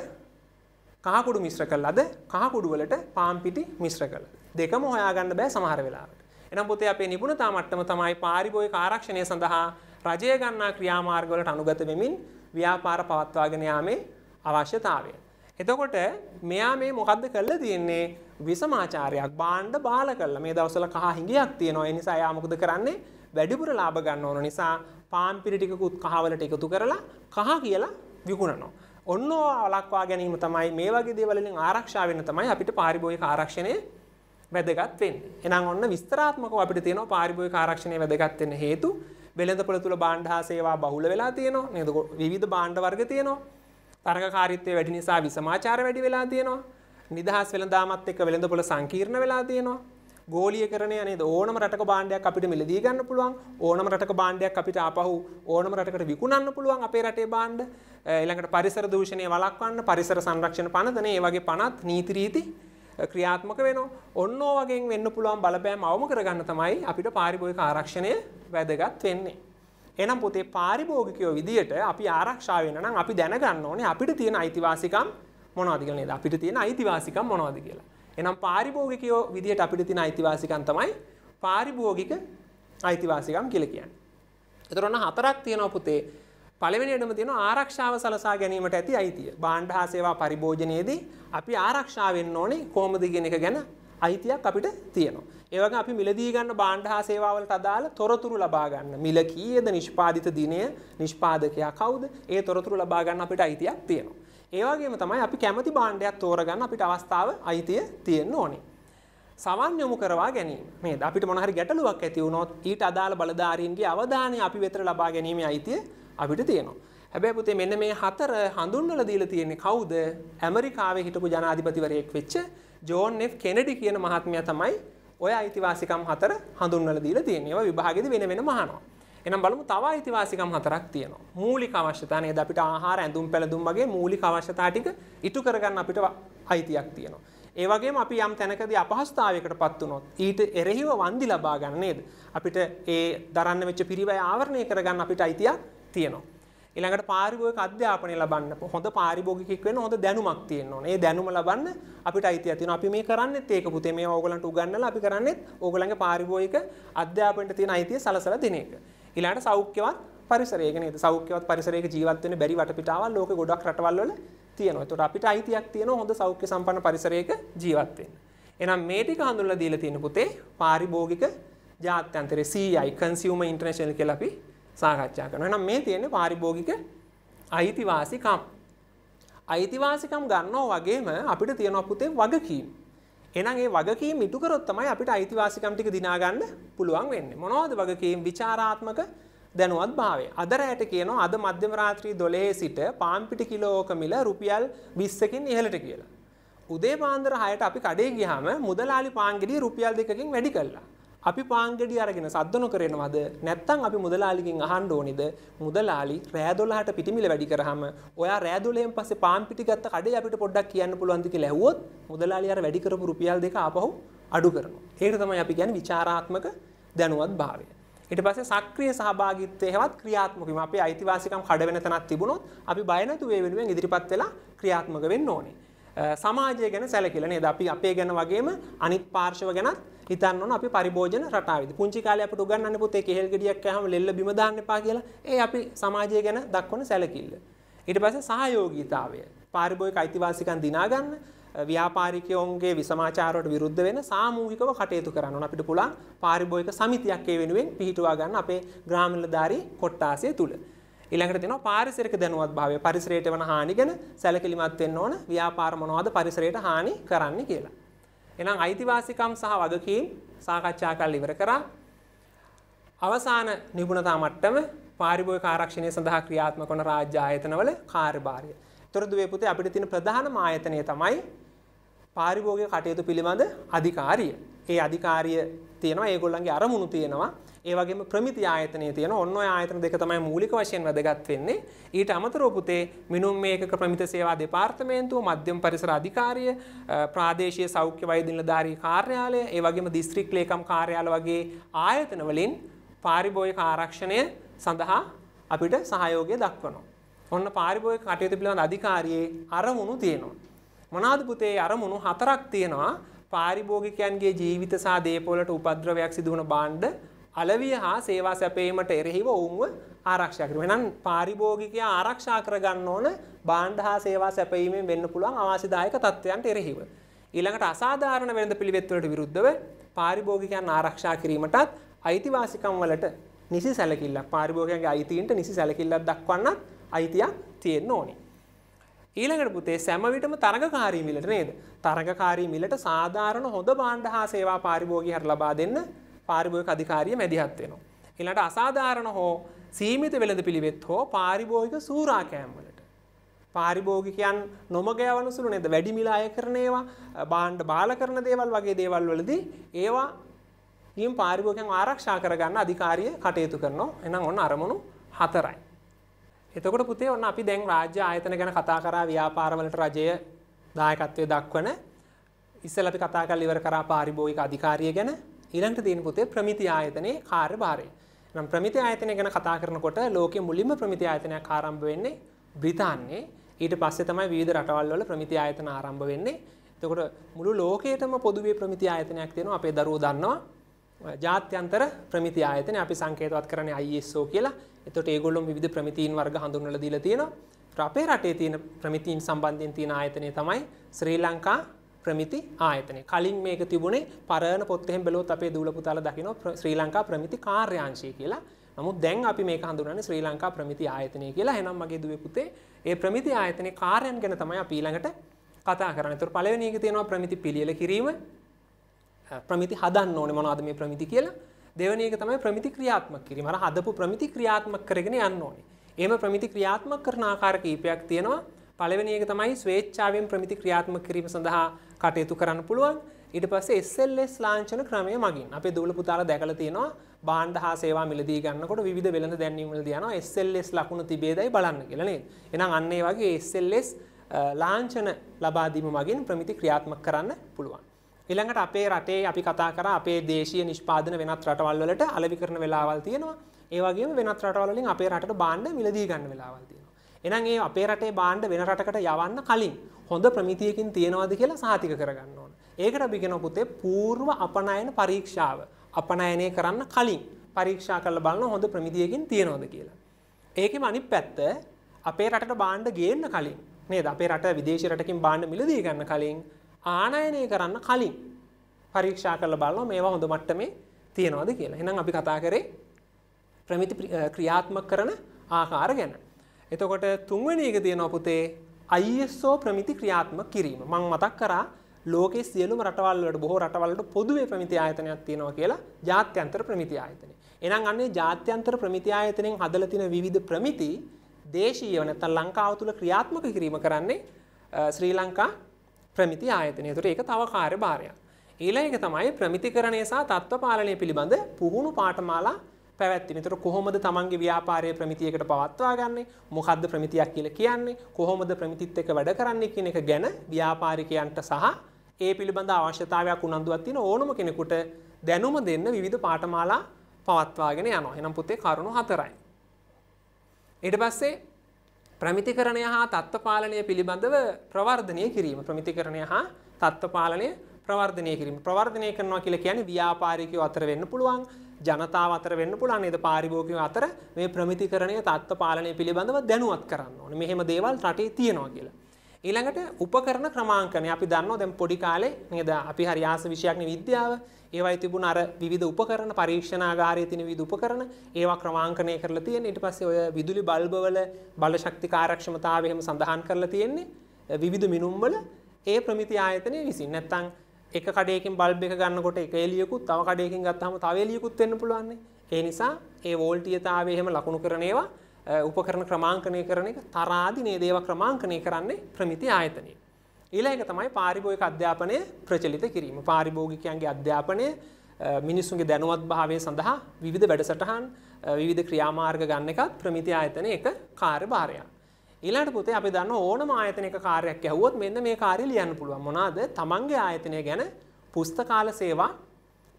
කහකුඩු මිශ්‍ර කළාද කහකුඩු වලට පාම් පිටි මිශ්‍ර කළා. දෙකම හොයාගන්න බෑ සමහර වෙලාවට. එනම් පොතේ අපේ නිපුණතා මට්ටම තමයි පාරිභෝගික ආරක්ෂණය සඳහා රජය ගන්නා ක්‍රියාමාර්ගවලට අනුගත වෙමින් ව්‍යාපාර පවත්වාගෙන යාමේ අවශ්‍යතාවය. එතකොට මෙයා මේ මොකද්ද කරලා තියෙන්නේ විසමාචාරයක් බාණ්ඩ බාල කරලා මේ දවස්වල කහ හිඟයක් තියෙනවා ඒ නිසා එයා මොකද කරන්නේ වැඩිපුර ලාභ ගන්න ඕන නිසා පාන් පිරි ටිකකුත් කහවලට එකතු කරලා කහ කියලා විකුණනවා. ඔන්න වලක්වා ගැනීම තමයි මේ වගේ දේවල් වලින් ආරක්ෂා වෙන්න තමයි අපිට පාරිභෝගික ආරක්ෂණය වැදගත් වෙන්නේ. එහෙනම් ඔන්න විස්තරාත්මකව අපිට තියෙනවා පාරිභෝගික ආරක්ෂණය වැදගත් වෙන්න හේතු වෙළඳපොළ තුල භාණ්ඩ හා සේවා බහුල වෙලා තියෙනවා. නේද? විවිධ භාණ්ඩ වර්ග තියෙනවා. තරගකාරීත්වය වැඩි නිසා විසමාචාර වැඩි වෙලා තියෙනවා. නිදහස් වෙළඳාමත් එක්ක වෙළඳපොළ සංකීර්ණ වෙලා තියෙනවා. ගෝලීකරණය නේද ඕනම රටක භාණ්ඩයක් අපිට මිලදී ගන්න පුළුවන් ඕනම රටක භාණ්ඩයක් අපිට ආපහු ඕනම රටකට විකුණන්න පුළුවන් අපේ රටේ භාණ්ඩ ඊළඟට පරිසර දූෂණය වළක්වන්න පරිසර සංරක්ෂණ පනතනේ ඒ වගේ පනත් නීති රීති ක්‍රියාත්මක වෙනවා. ඔන්න වගේ වෙන්න පුළුවන් බලපෑම් අවම කරගන්න තමයි අපිට පාරිභෝගික ආරක්ෂණය වැදගත් වෙන්නේ. එහෙනම් පුතේ පාරිභෝගිකයෝ විදියට අපි ආරක්ෂා වෙන්න නම් අපි දැනගන්න ඕනේ අපිට තියෙන අයිතිවාසිකම් මොනවද කියලා නේද? අපිට තියෙන අයිතිවාසිකම් මොනවද කියලා. එහෙනම් පාරිභෝගිකයෝ විදියට අපිට තියෙන අයිතිවාසිකම් තමයි පාරිභෝගික අයිතිවාසිකම් කියලා කියන්නේ. ඒතර ඔන්න හතරක් තියෙනවා පුතේ. පළවෙනියටම තියෙනවා ආරක්ෂාව සලසා ගැනීමට ඇති අයිතිය. භාණ්ඩ හා සේවා පරිභෝජනයේදී අපි ආරක්ෂා වෙන්න ඕනේ කොහොමද කියන එක ගැන අයිතියක් අපිට තියෙනවා. ඒ වගේම අපි මිලදී ගන්න භාණ්ඩ හා සේවා වලට අදාළ තොරතුරු ලබා ගන්න. මිල කීයද නිෂ්පාදිත දිනය, නිෂ්පාදකයා කවුද? ඒ තොරතුරු ලබා ගන්න අපිට අයිතියක් තියෙනවා. ඒ වගේම තමයි අපි කැමති භාණ්ඩයක් තෝරගන්න අපිට අවස්ථාව අයිතිය තියෙන්න ඕනේ. සවන් යොමු කරවා ගැනීම. මේ අපිට මොන හරි ගැටලුවක් ඇති වුණොත් ඊට අදාළ බලධාරීන්ගේ අවධානය අපි වෙතට ලබා ගැනීමේ අයිතිය අපිට තියෙනවා. හැබැයි පුතේ මෙන්න මේ හතර හඳුන්වලා දීලා තියෙන්නේ කවුද? ඇමරිකාවේ හිටපු ජනාධිපතිවරයෙක් වෙච්ච ජෝන් F කෙනඩි කියන මහත්මයා තමයි ඔය අයිතිවාසිකම් හතර හඳුන්වලා දීලා තියෙන්නේ. ඒවා විභාගෙදි වෙන වෙනම අහනවා. එහෙනම් බලමු තව අයිතිවාසිකම් හතරක් තියෙනවා. මූලික අවශ්‍යතා නේද අපිට ආහාර ඇඳුම් පැළඳුම් වගේ මූලික අවශ්‍යතා ටික ඉටු කරගන්න අපිට අයිතියක් තියෙනවා. ඒ වගේම අපි යම් තැනකදී අපහසුතාවයකටපත් වුණොත් ඊට එරෙහිව වන්දි ලබා ගන්න නේද? අපිට ඒ දරන්න වෙච්ච පිරිවැය ආවරණය කරගන්න අපිට අයිතියක් තියෙනවා. ඊළඟට පාරිභෝගික අධ්‍යාපනය ලබන්න හොඳ පාරිභෝගිකෙක් වෙන්න හොඳ දැනුමක් තියෙන්න ඕනේ. ඒ දැනුම ලබන්න අපිට අයිතියක් තියෙනවා. අපි මේ කරන්නේත් ඒක පුතේ මේ ඕගලන්ට උගන්වලා අපි කරන්නේත් ඕගලන්ගේ පාරිභෝගික අධ්‍යාපනයට තියෙන අයිතිය සලසලා දෙන එක. ඊළඟට සෞඛ්‍යවත් පරිසරය නේද? සෞඛ්‍යවත් පරිසරයක ජීවත් වෙන්න බැරි වටපිටාවල් ලෝකේ ගොඩක් රටවල් වල තියෙනවා. ඒතකොට අපිට අයිතියක් තියෙනවා හොඳ සෞඛ්‍ය සම්පන්න පරිසරයක ජීවත් වෙන්න. එහෙනම් මේ ටික හඳුන්වලා දීලා තියෙන පුතේ පාරිභෝගික ජාත්‍යන්තරයේ CI Consumer International කියලා අපි සාකච්ඡා කරනවා. එහෙනම් මේ තියෙන්නේ පාරිභෝගික අයිතිවාසිකම්. අයිතිවාසිකම් ගන්නවා වගේම අපිට තියෙනවා පුතේ වගකීම්. එහෙනම් මේ වගකීම් ඉටු කරොත් තමයි අපිට අයිතිවාසිකම් ටික දිනා ගන්න පුළුවන් වෙන්නේ. මොනවද වගකීම්? ਵਿਚਾਰාත්මක දැනුවත්භාවය. අද රැයට කියනවා අද මධ්‍යම රාත්‍රී 12 සිට පාම්පිටි කිලෝක මිල රුපියල් 20කින් ඉහළට කියලා. උදේ පාන්දර 6ට අපි කඩේ ගියාම මුදලාලි පාන්ගිරිය රුපියල් 2කින් වැඩි කළා. අපි පාන්ගෙඩි අරගෙන සද්දන කරනවද නැත්තම් අපි මුදලාලිගෙන් අහන්න ඕනිද මුදලාලි රෑදොලහට පිටිමිල වැඩි කරහම ඔයා රෑදොලෙන් පස්සේ පාන් පිටි ගත්ත කඩේ අපිට පොඩ්ඩක් කියන්න පුළුවන් ද කියලා ඇහුවොත් මුදලාලි අර වැඩි කරපු රුපියල් දෙක ආපහු අඩු කරනවා. ඒක තමයි අපි කියන්නේ විචාරාත්මක දැනුවත් භාවය. ඊට පස්සේ සක්‍රිය සහභාගීත්වය හෙවත් ක්‍රියාත්මක වීම අපේ අයිතිවාසිකම් කඩ වෙන තැනක් තිබුණොත් අපි බය නැතුව ඒ වෙනුවෙන් ඉදිරිපත් වෙලා ක්‍රියාත්මක වෙන්න ඕනේ. සමාජය ගැන සැලකිලා නේද? අපි අපේ ගැන වගේම අනිත් පාර්ශව ගැනත් හිතන්න ඕන අපි පරිභෝජන රටාවේදී. පුංචි කාලේ අපිට උගන්වන්නේ පුතේ කෙහෙල් ගෙඩියක් කෑම ලෙල්ල බිම දාන්න එපා කියලා. ඒ අපි සමාජය ගැන දක්වන සැලකිල්ල. ඊට පස්සේ සහයෝගීතාවය. පාරිභෝගික අයිතිවාසිකම් දිනා ගන්න ව්‍යාපාරිකයෝන්ගේ විසමාචාරවලට විරුද්ධ වෙන සාමූහිකව කටයුතු කරන්න ඕන. අපිට පුළුවන් පාරිභෝගික සමිතියක් ඒ වෙනුවෙන් පිහිටුවා ගන්න අපේ ග්‍රාම නිලධාරී කොට්ටාසය තුල. ඊළඟට තියෙනවා පාරිසරික දැනුවත් භාවය. පරිසරයට වන හානි ගැන සැලකිලිමත් වෙන්න ඕන. ව්‍යාපාර මොනවද පරිසරයට හානි කරන්නේ කියලා. එහෙනම් අයිතිවාසිකම් සහ වගකීම් සාකච්ඡා කරලා ඉවර කරා. අවසාන නිපුණතා මට්ටම පාරිභෝගික ආරක්ෂණය සඳහා ක්‍රියාත්මක වන රාජ්‍ය ආයතනවල කාර්යභාරය. තොරදුවේ පුතේ අපිට තියෙන ප්‍රධානම ආයතනය තමයි පාරිභෝගික කටයුතු පිළිබඳ අධිකාරිය. ඒ අධිකාරිය තියෙනවා ඒගොල්ලන්ගේ අරමුණු තියෙනවා. ඒ වගේම ප්‍රමිති ආයතනය තියෙනවා. ඔන්න ඔය ආයතන දෙක තමයි මූලික වශයෙන් වැදගත් වෙන්නේ. ඊට අමතරව පුතේ මිනුම් මේකක ප්‍රමිත සේවා දෙපාර්තමේන්තුව, මධ්‍යම පරිසර අධිකාරිය, ප්‍රාදේශීය සෞඛ්‍ය වෛද්‍ය නිලධාරී කාර්යාලය, ඒ වගේම දිස්ත්‍රික් ලේකම් කාර්යාල වගේ ආයතන වලින් පාරිභෝගික ආරක්ෂණය සඳහා අපිට සහයෝගය දක්වනවා. ඔන්න පාරිභෝගික කටයුතු පිළිබඳ අධිකාරියේ අරමුණු තියෙනවා. මොනවාද පුතේ අරමුණු හතරක් තියෙනවා. පාරිභෝගිකයන්ගේ ජීවිත සහ දේපොළට උපද්‍රවයක් සිදු වන භාණ්ඩ අලවිය හා සේවා සැපීමට එරෙහිව ඔවුන්ව ආරක්ෂා කිරීම. එහෙනම් පාරිභෝගිකයා ආරක්ෂා කරගන්න ඕන භාණ්ඩ හා සේවා සැපීමෙන් වෙන්න පුළුවන් අවාසිදායක තත්ත්වයන්ට එරෙහිව. ඊළඟට අසාධාරණ වෙළඳ පිළිවෙත් වලට විරුද්ධව පාරිභෝගිකයන් ආරක්ෂා කිරීමටත් අයිතිවාසිකම් වලට නිසි සැලකිල්ලක් පාරිභෝගිකයන්ගේ අයිතීන්ට නිසි සැලකිල්ලක් දක්වන්නත් අයිතියක් තියෙන්න ඕනේ. ඊළඟට පුතේ සෑම විටම තරගකාරී මිලට නේද? තරගකාරී මිලට සාධාරණ හොඳ භාණ්ඩ හා සේවා පාරිභෝගිකයන්ට ලබා දෙන්න පාරිභෝගික අධිකාරිය මැදිහත් වෙනවා. ඊළඟට අසාධාරණ හෝ සීමිත වෙළඳ පිළිවෙත් හෝ පාරිභෝගික සූරා කෑම් වලට පාරිභෝගිකයන් නොමග යවන සුළු නේද? වැඩි මිල අය කරන ඒවා, භාණ්ඩ බාල කරන දේවල් වගේ දේවල් වලදී ඒවා ඊම් පාරිභෝගිකයන් ආරක්ෂා කරගන්න අධිකාරිය කටයුතු කරනවා. එහෙනම් ඔන්න අරමුණු හතරයි. එතකොට පුතේ ඔන්න අපි දැන් රාජ්‍ය ආයතන ගැන කතා කරා ව්‍යාපාරවලට රජය දායකත්වයේ දක්වන ඉස්සෙල්ලා අපි කතා කරලා ඉවර කරා පාරිභෝගික අධිකාරිය ගැන ඊළඟට තියෙන පුතේ ප්‍රමිති ආයතනයේ කාර්යභාරය. නම් ප්‍රමිති ආයතනය ගැන කතා කරනකොට ලෝකයේ මුලින්ම ප්‍රමිති ආයතනයක් ආරම්භ වෙන්නේ බ්‍රිතාන්‍යයේ. ඊට පස්සේ තමයි විවිධ රටවල් වල ප්‍රමිති ආයතන ආරම්භ වෙන්නේ. එතකොට මුළු ලෝකයටම පොදුවේ ප්‍රමිති ආයතනයක් තියෙනවා. අපේ දරුවෝ දන්නවා. ජාත්‍යන්තර ප්‍රමිති ආයතන අපි සංකේතවත් කරන්නේ ISO කියලා. එතකොට ඒගොල්ලෝ විවිධ ප්‍රමිතීන් වර්ග හඳුන්වලා දීලා තියෙනවා. අපේ රටේ තියෙන ප්‍රමිතීන් සම්බන්ධයෙන් තියෙන ආයතනය තමයි ශ්‍රී ලංකා ප්‍රමිති ආයතනය. කලින් මේක තිබුණේ පරණ පොත් එහෙම බැලුවොත් අපේ දූල පුතාලා දකිනවා ශ්‍රී ලංකා ප්‍රමිති කාර්යාංශය කියලා. නමුත් දැන් අපි මේක හඳුනන්නේ ශ්‍රී ලංකා ප්‍රමිති ආයතනය කියලා. එහෙනම් මගේ දුවේ පුතේ ඒ ප්‍රමිති ආයතනයේ කාර්යයන් ගැන තමයි අපි ඊළඟට කතා කරන්නේ. ඒතර පළවෙනි එක තියෙනවා ප්‍රමිති පිළියෙල කිරීම. ප්‍රමිති හදන්න ඕනේ මොනවද මේ ප්‍රමිති කියලා. දෙවෙනි එක තමයි ප්‍රමිති ක්‍රියාත්මක කිරීම. අර හදපු ප්‍රමිති ක්‍රියාත්මක කරගෙන යන්න ඕනේ. එහෙම ප්‍රමිති ක්‍රියාත්මක කරන ආකාර කීපයක් තියෙනවා. පළවෙනි එක තමයි ස්වේච්ඡාවෙන් ප්‍රමිති ක්‍රියාත්මක කිරීම සඳහා කටයුතු කරන්න පුළුවන්. ඊට පස්සේ SLS ලාංඡන ක්‍රමය මගින් අපේ දූල පුතාලා දැකලා තියෙනවා භාණ්ඩ හා සේවා මිලදී ගන්නකොට විවිධ වෙළඳ දැන්වීම් වලදී යනවා SLS ලකුණු තිබේදයි බලන්න කියලා නේද? එහෙනම් අන්න ඒ වගේ SLS ලාංඡන ලබා දීම මගින් ප්‍රමිති ක්‍රියාත්මක කරන්න පුළුවන්. ඊළඟට අපේ රටේ අපි කතා කරා අපේ දේශීය නිෂ්පාදන වෙනත් රටවල් වලට අලෙවි කරන වෙලාවල් තියෙනවා. ඒ වගේම වෙනත් රටවල් වලින් අපේ රටට භාණ්ඩ මිලදී ගන්න වෙලාවල් තියෙනවා. එහෙනම් ඒ අපේ රටේ භාණ්ඩ වෙන රටකට යවන්න කලින් හොඳ ප්‍රමිතියකින් තියනවාද කියලා සහතික කරගන්න ඕන. ඒකට අපි කියන පුතේ పూర్ව අපනයන පරීක්ෂාව අපනයනය කරන්න කලින් පරීක්ෂා කරලා බලන හොඳ ප්‍රමිතියකින් තියනවාද කියලා. ඒකෙම අනිත් පැත්ත අපේ රටට භාණ්ඩ ගේන්න කලින් නේද අපේ රට විදේශ රටකින් භාණ්ඩ මිලදී ගන්න කලින් ආනයනය කරන්න කලින් පරීක්ෂා කරලා බලනවා මේවා හොඳ මට්ටමේ තියනවාද කියලා. එහෙනම් අපි කතා කරේ ප්‍රමිති ක්‍රියාත්මක කරන ආකාර ගැන. එතකොට තුන්වෙනි එක තියෙනවා පුතේ ISO ප්‍රමිති ක්‍රියාත්මක කිරීම. මම මතක් කරා ලෝකයේ සියලුම රටවල් වලට බොහෝ රටවල් වලට පොදුවේ ප්‍රමිති ආයතනයක් තියෙනවා කියලා ජාත්‍යන්තර ප්‍රමිති ආයතනය. එහෙනම් අන්නේ ජාත්‍යන්තර ප්‍රමිති ආයතනයෙන් හදලා තියෙන විවිධ ප්‍රමිති දේශීයව නැත්නම් ලංකාව තුල ක්‍රියාත්මක කිරීම කරන්නේ ශ්‍රී ලංකා ප්‍රමිති ආයතනය. ඒතර ඒක තව කාර්යභාරයක්. ඊළඟ එක තමයි ප්‍රමිතිකරණය සහ තත්ත්ව පාලනය පිළිබඳ පුහුණු පාඨමාලා පැවැත්වීම. ඒතර කොහොමද තමන්ගේ ව්‍යාපාරයේ ප්‍රමිතියකට පවත්වා ගන්නෙ? මොකද්ද ප්‍රමිතියක් කියලා කියන්නේ? කොහොමද ප්‍රමිතිත් එක්ක වැඩ කරන්නේ කියන එක ගැන ව්‍යාපාරිකයන්ට සහ ඒ පිළිබඳ අවශ්‍යතාවයක් උනන්දුවක් තියෙන ඕනම කෙනෙකුට දැනුම දෙන්න විවිධ පාඨමාලා පවත්වාගෙන යනවා. එහෙනම් පුතේ කරුණු හතරයි. ඊට පස්සේ ප්‍රමිතිකරණය හා තත්ත්ව පාලනය පිළිබඳව ප්‍රවර්ධනය කිරීම. ප්‍රමිතිකරණය හා තත්ත්ව පාලනය ප්‍රවර්ධනය කිරීම. ප්‍රවර්ධනය කරනවා කියලා කියන්නේ ව්‍යාපාරිකයෝ අතර වෙන්න පුළුවන්, ජනතාව අතර වෙන්න පුළුවන් නේද පාරිභෝගිකයෝ අතර මේ ප්‍රමිතිකරණය තත්ත්ව පාලනය පිළිබඳව දැනුවත් කරන්න ඕනේ. මෙහෙම දේවල් රටේ තියෙනවා කියලා. ඊළඟට උපකරණ ක්‍රමාංකනය. අපි දන්නවා දැන් පොඩි කාලේ නේද? අපි හරි ආස විෂයක්නේ විද්‍යාව. ඒවයි තිබුණ අර විවිධ උපකරණ පරීක්ෂණාගාරයේ තියෙන විවිධ උපකරණ. ඒවා ක්‍රමාංකනය කරලා තියෙන්නේ. ඊට පස්සේ ඔය විදුලි බල්බ වල බල ශක්ති කාර්යක්ෂමතාවය එහෙම සඳහන් කරලා තියෙන්නේ. විවිධ මිනුම් වල ඒ ප්‍රමිති ආයතනය විසින්. නැත්තම් එක කඩයකින් බල්බ් එක ගන්නකොට එක එළියකුත් තව කඩයකින් ගත්තාම තව එළියකුත් වෙන්න පුළුවන් ඒ නිසා ඒ වෝල්ටීයතාවය එහෙම ලකුණු කරන ඒවා උපකරණ ක්‍රමාංකනය කරන එක තරාදිනේ දේව ක්‍රමාංකනය කරන්නේ ප්‍රමිති ආයතනය. ඊළඟ තමයි පාරිභෝගික අධ්‍යාපනය ප්‍රචලිත කිරීම. පාරිභෝගිකයන්ගේ අධ්‍යාපනය මිනිස්සුන්ගේ දැනුවත් භාවය සඳහා විවිධ වැඩසටහන් විවිධ ක්‍රියාමාර්ග ගන්න එකත් ප්‍රමිති ආයතන එක කාර්යභාරයක්. ඊළඟට පුතේ අපි දන්න ඕනම ආයතනයක කාර්යයක් ඇහුවොත් මෙන්න මේ කාර්යය ලියන්න පුළුවන්. මොනවාද? තමන්ගේ ආයතනය ගැන පුස්තකාල සේවා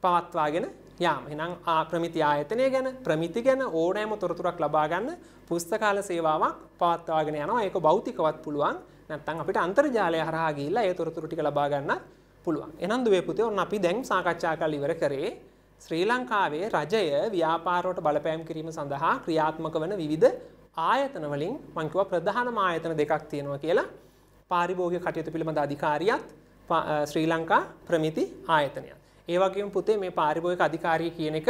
පවත්වාගෙන යාම. එහෙනම් ප්‍රමිති ආයතනය ගැන ප්‍රමිති ගැන ඕනෑම තොරතුරක් ලබා ගන්න පුස්තකාල සේවාවක් පවත්වාගෙන යනවා. ඒක භෞතිකවත් පුළුවන්. නැත්නම් අපිට අන්තර්ජාලය හරහා ගිහිල්ලා ඒ තොරතුරු ටික ලබා ගන්න පුළුවන්. එහෙනම් දුවේ පුතේ ඔන්න අපි දැන් සාකච්ඡා කරලා ඉවර කරේ ශ්‍රී ලංකාවේ රජය ව්‍යාපාරවලට බලපෑම් කිරීම සඳහා ක්‍රියාත්මක වන විවිධ ආයතන වලින් මම කිව්වා ප්‍රධානම ආයතන දෙකක් තියෙනවා කියලා. පාරිභෝගික කටයුතු පිළිබඳ අධිකාරියත් ශ්‍රී ලංකා ප්‍රමිති ආයතනයත්. ඒ වගේම පුතේ මේ පාරිභෝගික අධිකාරිය කියන එක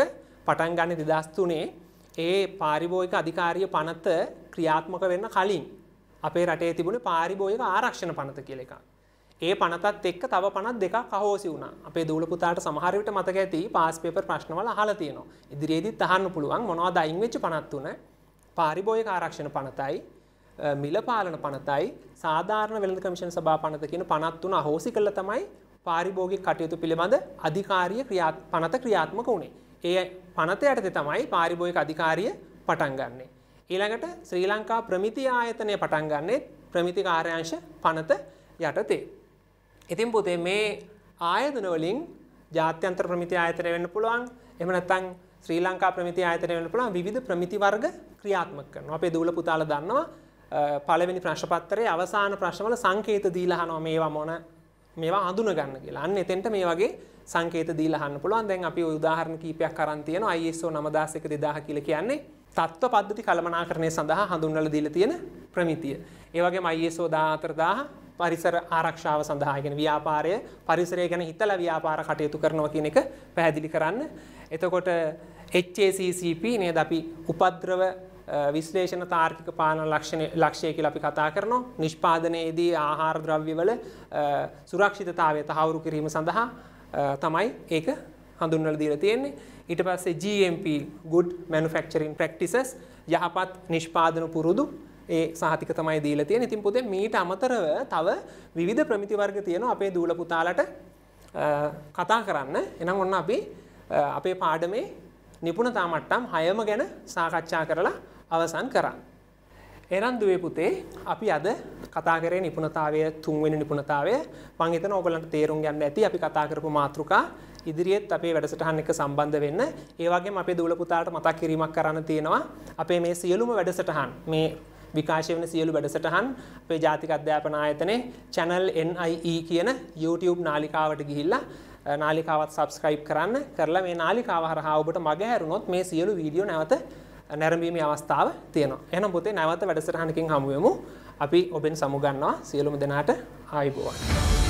පටන් ගන්න 2003 ඒ පාරිභෝගික අධිකාරිය පනත ක්‍රියාත්මක වෙන්න කලින් අපේ රටේ තිබුණේ පාරිභෝගික ආරක්ෂණ පනත කියලා එකක්. ඒ පනතත් එක්ක තව පනත් දෙකක් අහෝසි වුණා. අපේ දූල පුතාට සමහර විට මතක ඇති පාස් පේපර් ප්‍රශ්නවල අහලා තියෙනවා. ඉදිරියේදීත් අහන්න පුළුවන් මොනවද අයින් වෙච්ච පනත් තුන? පාරිභෝගික ආරක්ෂණ පනතයි, මිල පාලන පනතයි, සාධාරණ වෙළඳ කමිෂන් සභා පනත කියන පනත් තුන අහෝසි කළා තමයි පාරිභෝගික කටයුතු පිළිබඳ අධිකාරිය පනත ක්‍රියාත්මක වුණේ. ඒ පනත යටතේ තමයි පාරිභෝගික අධිකාරිය පටන් ගන්නෙ. ඊළඟට ශ්‍රී ලංකා ප්‍රමිති ආයතනය පටන් ගන්නෙ ප්‍රමිති කාර්යාංශ පනත යටතේ. ඉතින් පුතේ මේ ආයතන වලින් ජාත්‍යන්තර ප්‍රමිති ආයතනය වෙන්න පුළුවන්. එහෙම නැත්නම් ශ්‍රී ලංකා ප්‍රමිති ආයතනය වෙන්න පුළුවන් විවිධ ප්‍රමිති වර්ග ක්‍රියාත්මක කරනවා. අපේ දූල පුතාලා දන්නවා පළවෙනි ප්‍රශ්න පත්‍රයේ අවසාන ප්‍රශ්නවල සංකේත දීලා අහනවා මේවා මොන මේවා හඳුන ගන්න කියලා. අන්න එතෙන්ට මේ වගේ සංකේත දීලා අහන්න පුළුවන්. දැන් අපි ওই උදාහරණ කීපයක් අරන් තියෙනවා. ISO 9001 2000 කියලා කියන්නේ තත්ත්ව පද්ධති කළමනාකරණය සඳහා හඳුන්වලා දීලා තියෙන ප්‍රමිතිය. ඒ වගේම ISO 14000 පරිසර ආරක්ෂාව සඳහා කියන ව්‍යාපාරය පරිසරය ගැන හිතලා ව්‍යාපාර කටයුතු කරනවා කියන එක පැහැදිලි කරන්න. එතකොට HACCP නේද අපි උපද්‍රව විශ්ලේෂණ තාර්කික පාලන ලක්ෂය කියලා අපි කතා කරනවා නිෂ්පාදනයේදී ආහාර ද්‍රව්‍යවල සුරක්ෂිතතාවය තහවුරු කිරීම සඳහා තමයි ඒක හඳුන්වලා දීලා තියෙන්නේ ඊට පස්සේ GMP good manufacturing practices යහපත් නිෂ්පාදන පුරුදු ඒ සහතික තමයි දීලා තියෙන්නේ. ඉතින් පුතේ මීට අමතරව තව විවිධ ප්‍රමිති වර්ග තියෙනවා අපේ දූල පුතාලට කතා කරන්න. එහෙනම් ඔන්න අපි අපේ පාඩමේ නිපුණතා මට්ටම් 6ම ගැන සාකච්ඡා කරලා අවසන් කරන්න. එරන් දුවේ පුතේ අපි අද කතා කරේ නිපුණතාවය තුන්වෙනි නිපුණතාවය මං හිතන ඕගලන්ට තේරුම් ගන්න ඇති අපි කතා කරපු මාතෘකා ඉදිරියේත් අපේ වැඩසටහන් එක සම්බන්ධ වෙන්න. ඒ වගේම අපේ දූල පුතාට මතක් කිරීමක් කරන්න තියෙනවා. අපේ මේ සියලුම වැඩසටහන් මේ විකාශය වෙන සියලු වැඩසටහන් අපේ ජාතික අධ්‍යාපන ආයතනයේ channel NIE කියන YouTube නාලිකාවට ගිහිල්ලා නාලිකාවත් subscribe කරන්න කරලා මේ නාලිකාව හරහා ඔබට මග හැරුණොත් මේ සියලු වීඩියෝ නැවත නැරඹීමේ අවස්ථාව තියෙනවා. එහෙනම් පුතේ නැවත වැඩසටහනකින් හමු වෙමු. අපි ඔබෙන් සමුගන්නවා සියලුම දෙනාට ආයුබෝවන්.